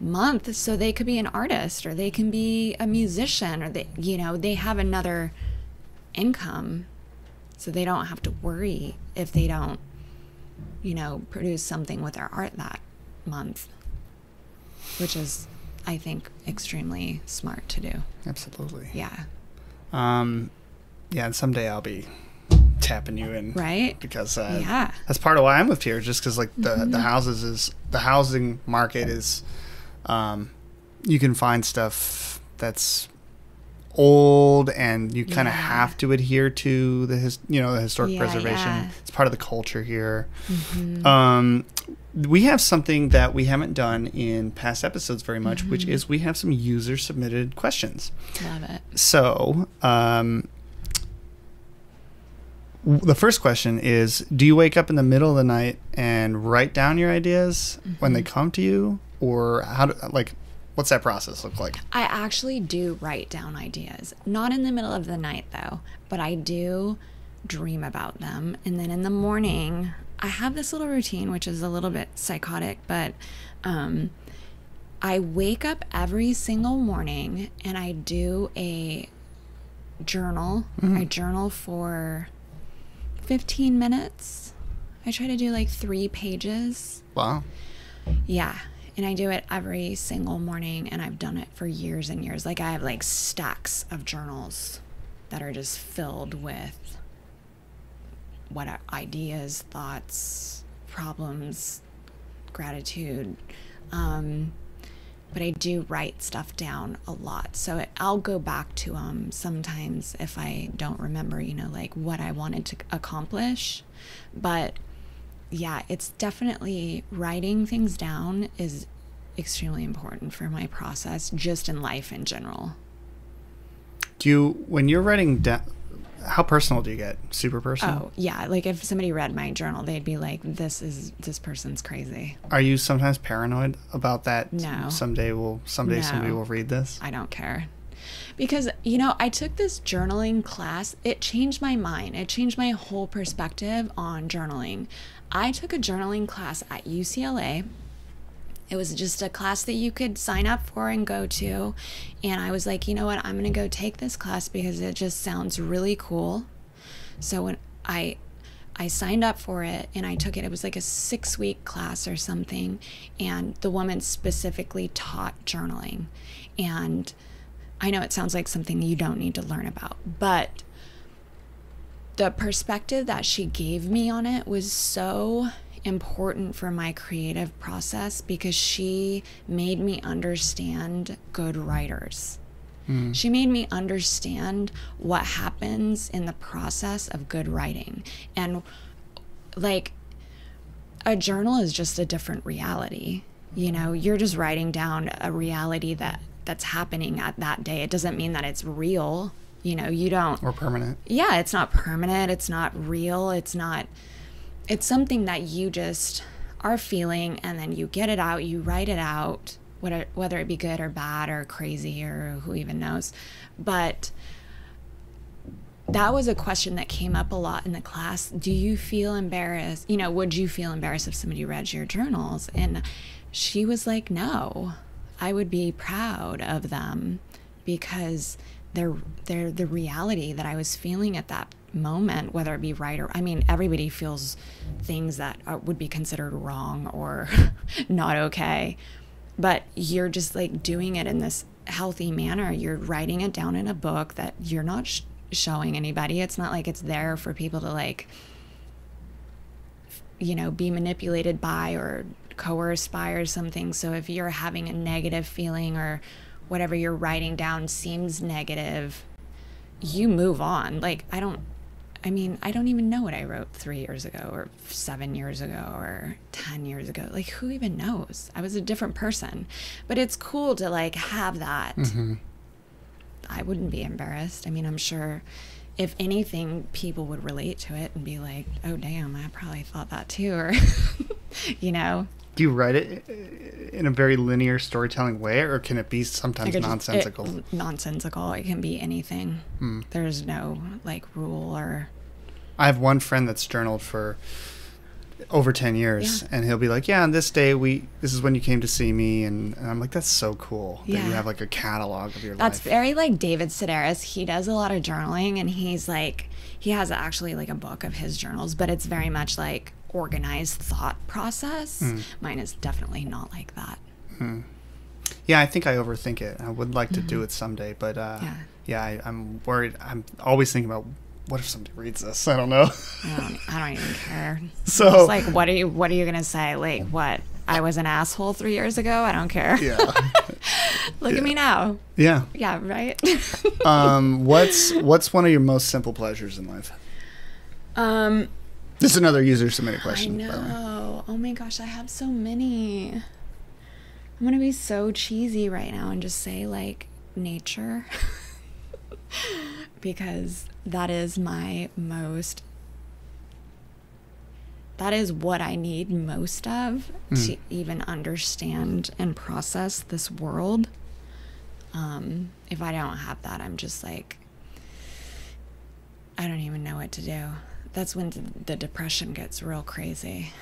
month. So they could be an artist or they can be a musician or they you know they have another income. So they don't have to worry if they don't you know produce something with their art that month which is i think extremely smart to do Absolutely. yeah Um, yeah, and someday I'll be tapping you in, right Because uh, Yeah. that's part of why I moved here, just because like the the houses is the housing market is, um, you can find stuff that's old and you kind of Yeah. have to adhere to the his you know the historic Yeah, preservation. yeah. It's part of the culture here. Um, we have something that we haven't done in past episodes very much, which is we have some user submitted questions. love it So, um, the first question is Do you wake up in the middle of the night and write down your ideas when they come to you? Or how do, like, what's that process look like? I actually do write down ideas. Not in the middle of the night though, but I do dream about them. And then in the morning, I have this little routine, which is a little bit psychotic, but um, I wake up every single morning and I do a journal. I journal for 15 minutes. I try to do like three pages. Wow. Yeah. And I do it every single morning and I've done it for years and years. Like I have like stacks of journals that are just filled with what are ideas, thoughts, problems, gratitude. Um but I do write stuff down a lot. So it, I'll go back to them sometimes if I don't remember, you know, like what I wanted to accomplish. But yeah, it's definitely writing things down is extremely important for my process, just in life in general. Do you, when you're writing down, how personal do you get? Super personal? Oh, yeah. Like if somebody read my journal, they'd be like, this is, this person's crazy. Are you sometimes paranoid about that? No. Someday will, someday somebody will read this? I don't care. Because, you know, I took this journaling class. It changed my mind. It changed my whole perspective on journaling. I took a journaling class at UCLA. It was just a class that you could sign up for and go to. And I was like, you know what? I'm going to go take this class because it just sounds really cool. So when I I signed up for it and I took it. It was like a 6-week class or something and the woman specifically taught journaling. And I know it sounds like something you don't need to learn about, but the perspective that she gave me on it was so important for my creative process because she made me understand good writers. Hmm. She made me understand what happens in the process of good writing. And like a journal is just a different reality. You know, you're just writing down a reality that that's happening at that day. It doesn't mean that it's real. You know, you don't Or permanent? yeah, it's not permanent, it's not real, it's not it's something that you just are feeling and then you get it out, you write it out, whether whether it be good or bad or crazy or who even knows. But that was a question that came up a lot in the class. Do you feel embarrassed? You know, would you feel embarrassed if somebody read your journals? And she was like, no, I would be proud of them because they're, they're the reality that I was feeling at that moment, whether it be right or, I mean, everybody feels things that are, would be considered wrong or not okay. But you're just like doing it in this healthy manner. You're writing it down in a book that you're not sh- showing anybody. It's not like it's there for people to like, you know, be manipulated by or coerced by or something. So if you're having a negative feeling or whatever you're writing down seems negative, you move on. Like, I don't, I mean, I don't even know what I wrote three years ago or seven years ago or 10 years ago. Like, who even knows? I was a different person. But it's cool to like have that. Mm-hmm. I wouldn't be embarrassed. I mean, I'm sure if anything, people would relate to it and be like, oh, damn, I probably thought that too. Or, you know, Do you write it in a very linear storytelling way, or can it be sometimes could just- nonsensical? it- nonsensical. It can be anything. Hmm. There's no like rule or. I have one friend that's journaled for over 10 years Yeah. and he'll be like yeah on this day we this is when you came to see me and, and i'm like that's so cool that you have like a catalog of your That's life very like David Sedaris. He does a lot of journaling and he's like, he has actually like a book of his journals, but it's very much like organized thought process. Mine is definitely not like that. yeah i think i overthink it i would like to do it someday but uh Yeah. yeah I, i'm worried i'm always thinking about what if somebody reads this i don't know I don't, I don't even care. so It's like, what are you, what are you going to say? Like, what? I was an asshole three years ago. I don't care. yeah Look at me now. yeah Yeah. Right. um what's what's one of your most simple pleasures in life um, this is another user submitted question way. know. Oh my gosh, I have so many. I'm gonna be so cheesy right now and just say like nature. because that is my most that is what I need most of to even understand and process this world. Um, if I don't have that, I'm just like, I don't even know what to do. That's when the depression gets real crazy.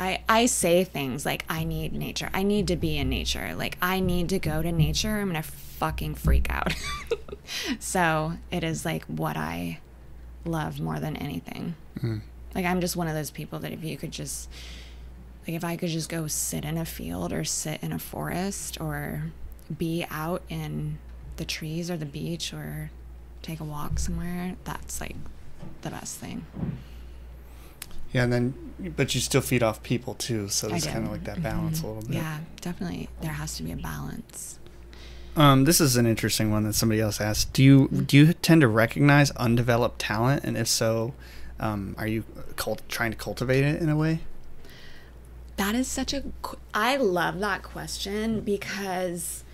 I, I say things like I need nature. I need to be in nature. Like I need to go to nature. I'm gonna fucking freak out. so it is like what I love more than anything. Hmm. Like I'm just one of those people that if you could just like if I could just go sit in a field or sit in a forest or be out in the trees or the beach or take a walk somewhere, that's like the best thing. Yeah, and then but you still feed off people too, so I there's kind of like that balance Mhm. a little bit. Yeah, definitely. There has to be a balance. Um, this is an interesting one that somebody else asked. Do you Mm-hmm. do you tend to recognize undeveloped talent, and if so, um, are you cult- trying to cultivate it in a way? That is such a. I love that question because,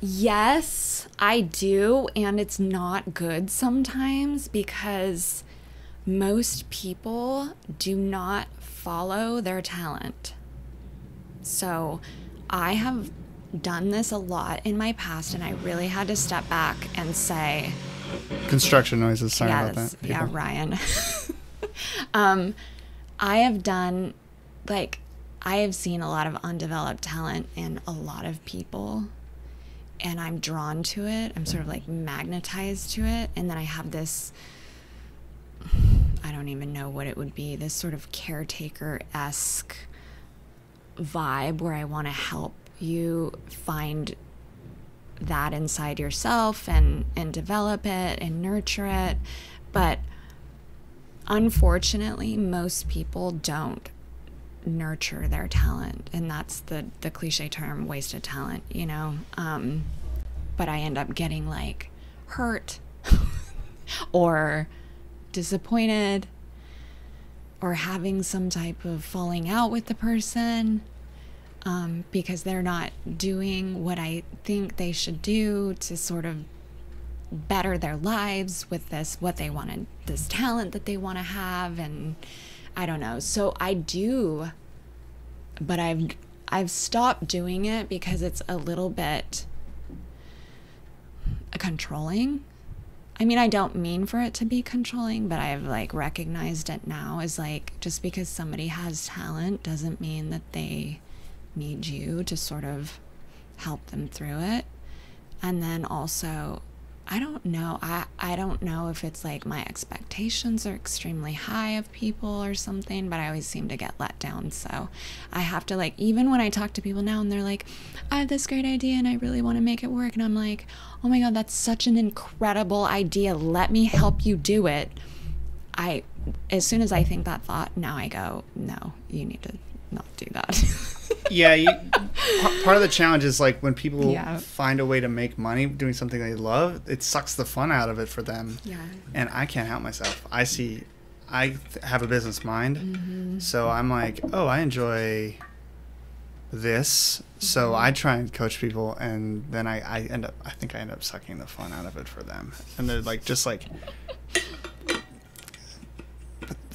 yes, I do. And it's not good sometimes because most people do not follow their talent. So I have done this a lot in my past, and I really had to step back and say, Construction noises. Sorry yeah, about that. yeah. Ryan. um, I have done like I have seen a lot of undeveloped talent in a lot of people, and I'm drawn to it. I'm sort of like magnetized to it, and then I have this. Don't even know what it would be. This sort of caretaker esque vibe where I want to help you find that inside yourself and and develop it and nurture it but unfortunately most people don't nurture their talent and that's the the cliche term wasted talent you know um but i end up getting like hurt or disappointed or having some type of falling out with the person um, because they're not doing what I think they should do to sort of better their lives with this, what they wanted, this talent that they want to have. And I don't know. So I do, but I've, I've stopped doing it because it's a little bit controlling. I mean, I don't mean for it to be controlling, but I've like recognized it now as like just because somebody has talent doesn't mean that they need you to sort of help them through it. And then also, I don't know. I, I don't know if it's like my expectations are extremely high of people or something, but I always seem to get let down. So I have to like, even when I talk to people now and they're like, I have this great idea and I really want to make it work. And I'm like, oh my God, that's such an incredible idea. Let me help you do it. I, as soon as I think that thought, now I go, no, you need to not do that. yeah, you, part of the challenge is like when people Yeah. find a way to make money doing something they love, it sucks the fun out of it for them. yeah. And I can't help myself. I see, I th- have a business mind, Mm-hmm. so I'm like, oh, I enjoy this, so Mm-hmm. I try and coach people, and then I, I end up, I think I end up sucking the fun out of it for them, and they're like, just like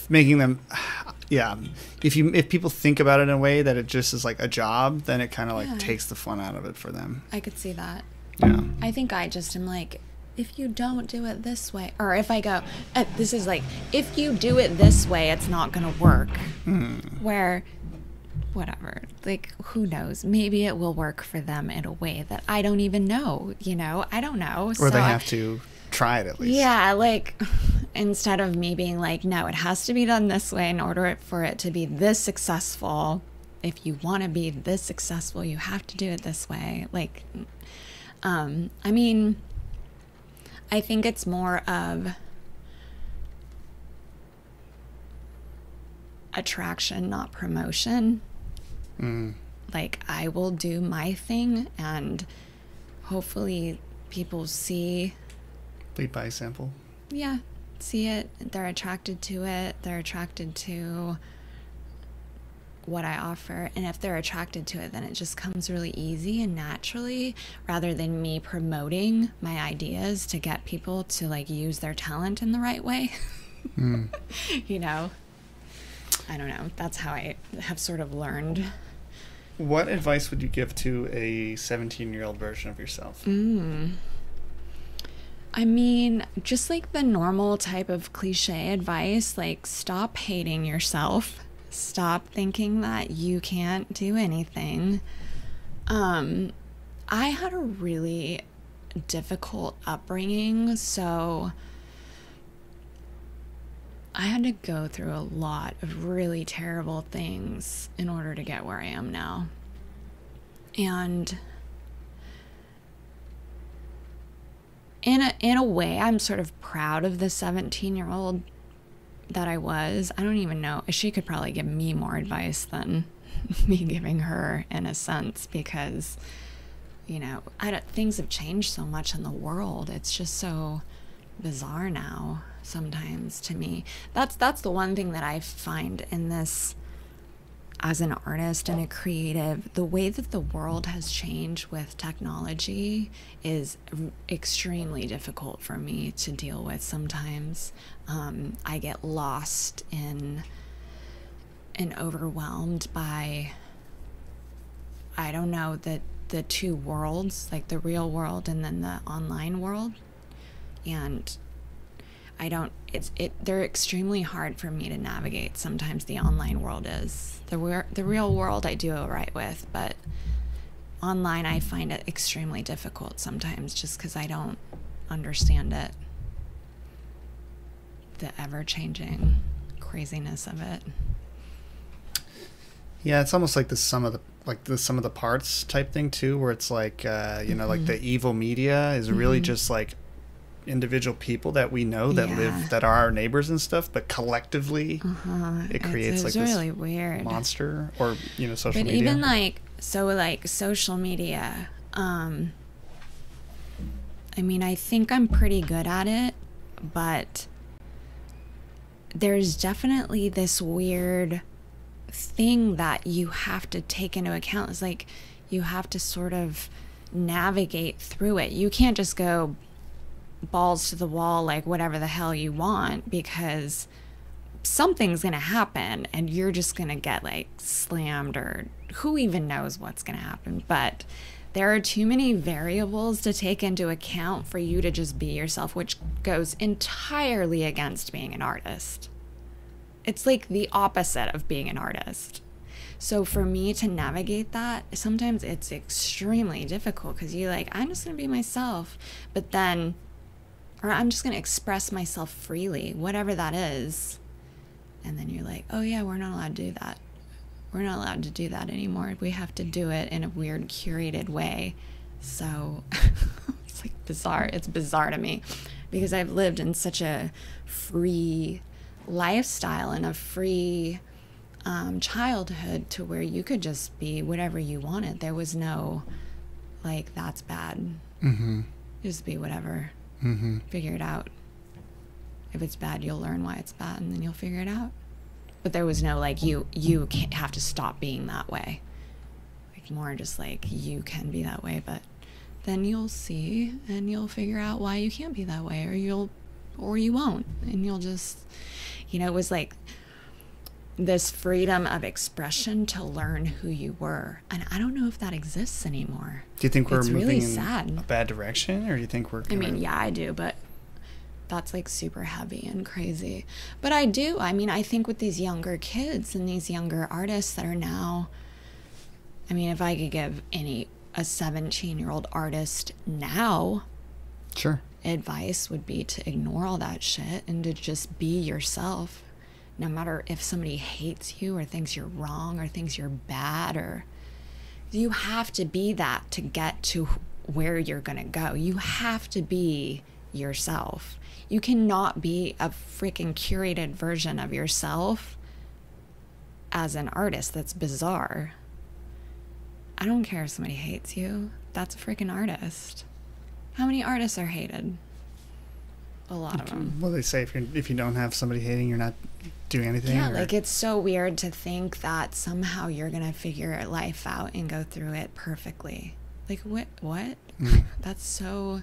making them yeah if you if people think about it in a way that it just is like a job then it kind of like Yeah. takes the fun out of it for them I could see that. yeah I think I just am like, if you don't do it this way, or if I go, uh, this is like, if you do it this way, it's not going to work. Where, whatever, like, who knows? Maybe it will work for them in a way that I don't even know, you know? I don't know. or So they I- have to try it at least Yeah, like instead of me being like, no, it has to be done this way in order for it to be this successful. If you want to be this successful, you have to do it this way. Like, um, I mean, I think it's more of attraction, not promotion. Mm. Like, I will do my thing and hopefully people see lead by example. Yeah see it. They're attracted to it. They're attracted to what i offer. And if they're attracted to it then it just comes really easy and naturally rather than me promoting my ideas to get people to like use their talent in the right way. Mm. you know? I don't know. That's how i have sort of learned what advice would you give to a 17 year old version of yourself Mm. I mean, just like the normal type of cliche advice, like stop hating yourself. Stop thinking that you can't do anything. Um, I had a really difficult upbringing, so I had to go through a lot of really terrible things in order to get where I am now. And in a in a way I'm sort of proud of the 17 year old that I was. I don't even know. She could probably give me more advice than me giving her in a sense because you know, I don't, things have changed so much in the world. It's just so bizarre now sometimes to me. That's that's the one thing that I find in this as an artist and a creative, the way that the world has changed with technology is extremely difficult for me to deal with sometimes. Um, I get lost in and overwhelmed by, I don't know, the, the two worlds, like the real world and then the online world. And I don't it's it they're extremely hard for me to navigate. Sometimes the online world is. The the real world I do all right with, but online I find it extremely difficult sometimes just cuz I don't understand it. The ever-changing craziness of it. Yeah, it's almost like the sum of the like the sum of the parts type thing too, where it's like uh, you know, mm-hmm. like the evil media is really mm-hmm. just like individual people that we know that yeah. live that are our neighbors and stuff, but collectively uh-huh. it creates it's, it's like really this weird monster or you know social but media. even like so like social media, um, I mean I think I'm pretty good at it, but there's definitely this weird thing that you have to take into account. It's like you have to sort of navigate through it. You can't just go balls to the wall, like whatever the hell you want, because something's going to happen and you're just going to get like slammed or who even knows what's going to happen. But there are too many variables to take into account for you to just be yourself, which goes entirely against being an artist. It's like the opposite of being an artist. So for me to navigate that, sometimes it's extremely difficult because you're like, I'm just going to be myself. But then or I'm just going to express myself freely, whatever that is. And then you're like, oh, yeah, we're not allowed to do that. We're not allowed to do that anymore. We have to do it in a weird, curated way. So it's like bizarre. It's bizarre to me because I've lived in such a free lifestyle and a free um, childhood to where you could just be whatever you wanted. There was no, like, that's bad. Mm-hmm. Just be whatever. Mm-hmm. Figure it out. If it's bad, you'll learn why it's bad, and then you'll figure it out. But there was no like you you can't have to stop being that way. Like more just like you can be that way, but then you'll see and you'll figure out why you can't be that way, or you'll or you won't, and you'll just you know it was like this freedom of expression to learn who you were. And I don't know if that exists anymore. Do you think we're it's moving really sad. in a bad direction or do you think we're I mean, yeah, I do, but that's like super heavy and crazy. But I do. I mean, I think with these younger kids and these younger artists that are now I mean, if I could give any a 17-year-old artist now sure advice would be to ignore all that shit and to just be yourself no matter if somebody hates you or thinks you're wrong or thinks you're bad or you have to be that to get to where you're going to go. You have to be yourself. You cannot be a freaking curated version of yourself as an artist. That's bizarre. I don't care if somebody hates you. That's a freaking artist. How many artists are hated? A lot of them. Well, they say if you if you don't have somebody hating, you're not doing anything. Yeah, or? like it's so weird to think that somehow you're gonna figure life out and go through it perfectly. Like what? What? Mm. That's so.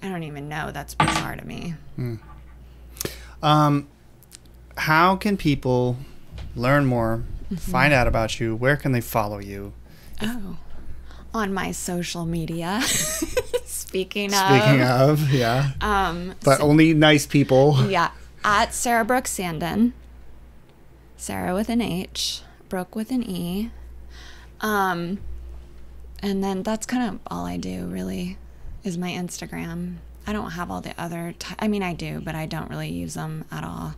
I don't even know. That's bizarre to me. Mm. Um, how can people learn more, mm-hmm. find out about you? Where can they follow you? Oh, on my social media. Speaking of. Speaking of, yeah. Um, but so, only nice people. Yeah. At Sarah Brooke Sandin. Sarah with an H, Brooke with an E. Um, and then that's kind of all I do, really, is my Instagram. I don't have all the other, t- I mean, I do, but I don't really use them at all.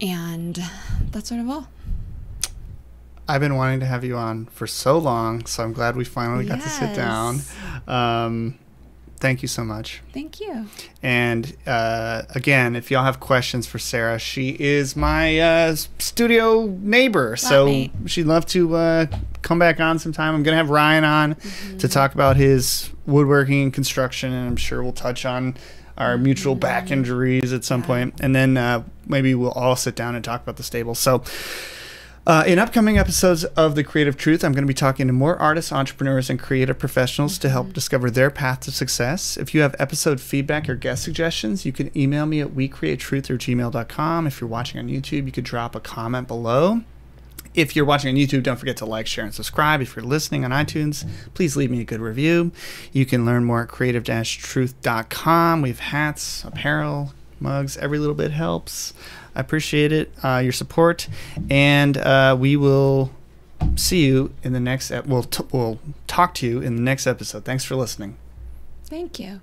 And that's sort of all. I've been wanting to have you on for so long, so I'm glad we finally got to sit down. Um, thank you so much. Thank you. And uh, again, if y'all have questions for Sarah, she is my uh, studio neighbor. so Flatmate. she'd love to uh, come back on sometime. I'm going to have Ryan on to talk about his woodworking and construction, and I'm sure we'll touch on our mutual back injuries at some point. And then uh, maybe we'll all sit down and talk about the stable. So, uh, in upcoming episodes of The Creative Truth, I'm going to be talking to more artists, entrepreneurs, and creative professionals to help discover their path to success. If you have episode feedback or guest suggestions, you can email me at wecreatetruth or gmail.com. If you're watching on YouTube, you could drop a comment below. If you're watching on YouTube, don't forget to like, share, and subscribe. If you're listening on iTunes, please leave me a good review. You can learn more at creative-truth.com. We have hats, apparel, mugs. Every little bit helps. I appreciate it, uh, your support, and uh, we will see you in the next. Ep- we'll t- we'll talk to you in the next episode. Thanks for listening. Thank you.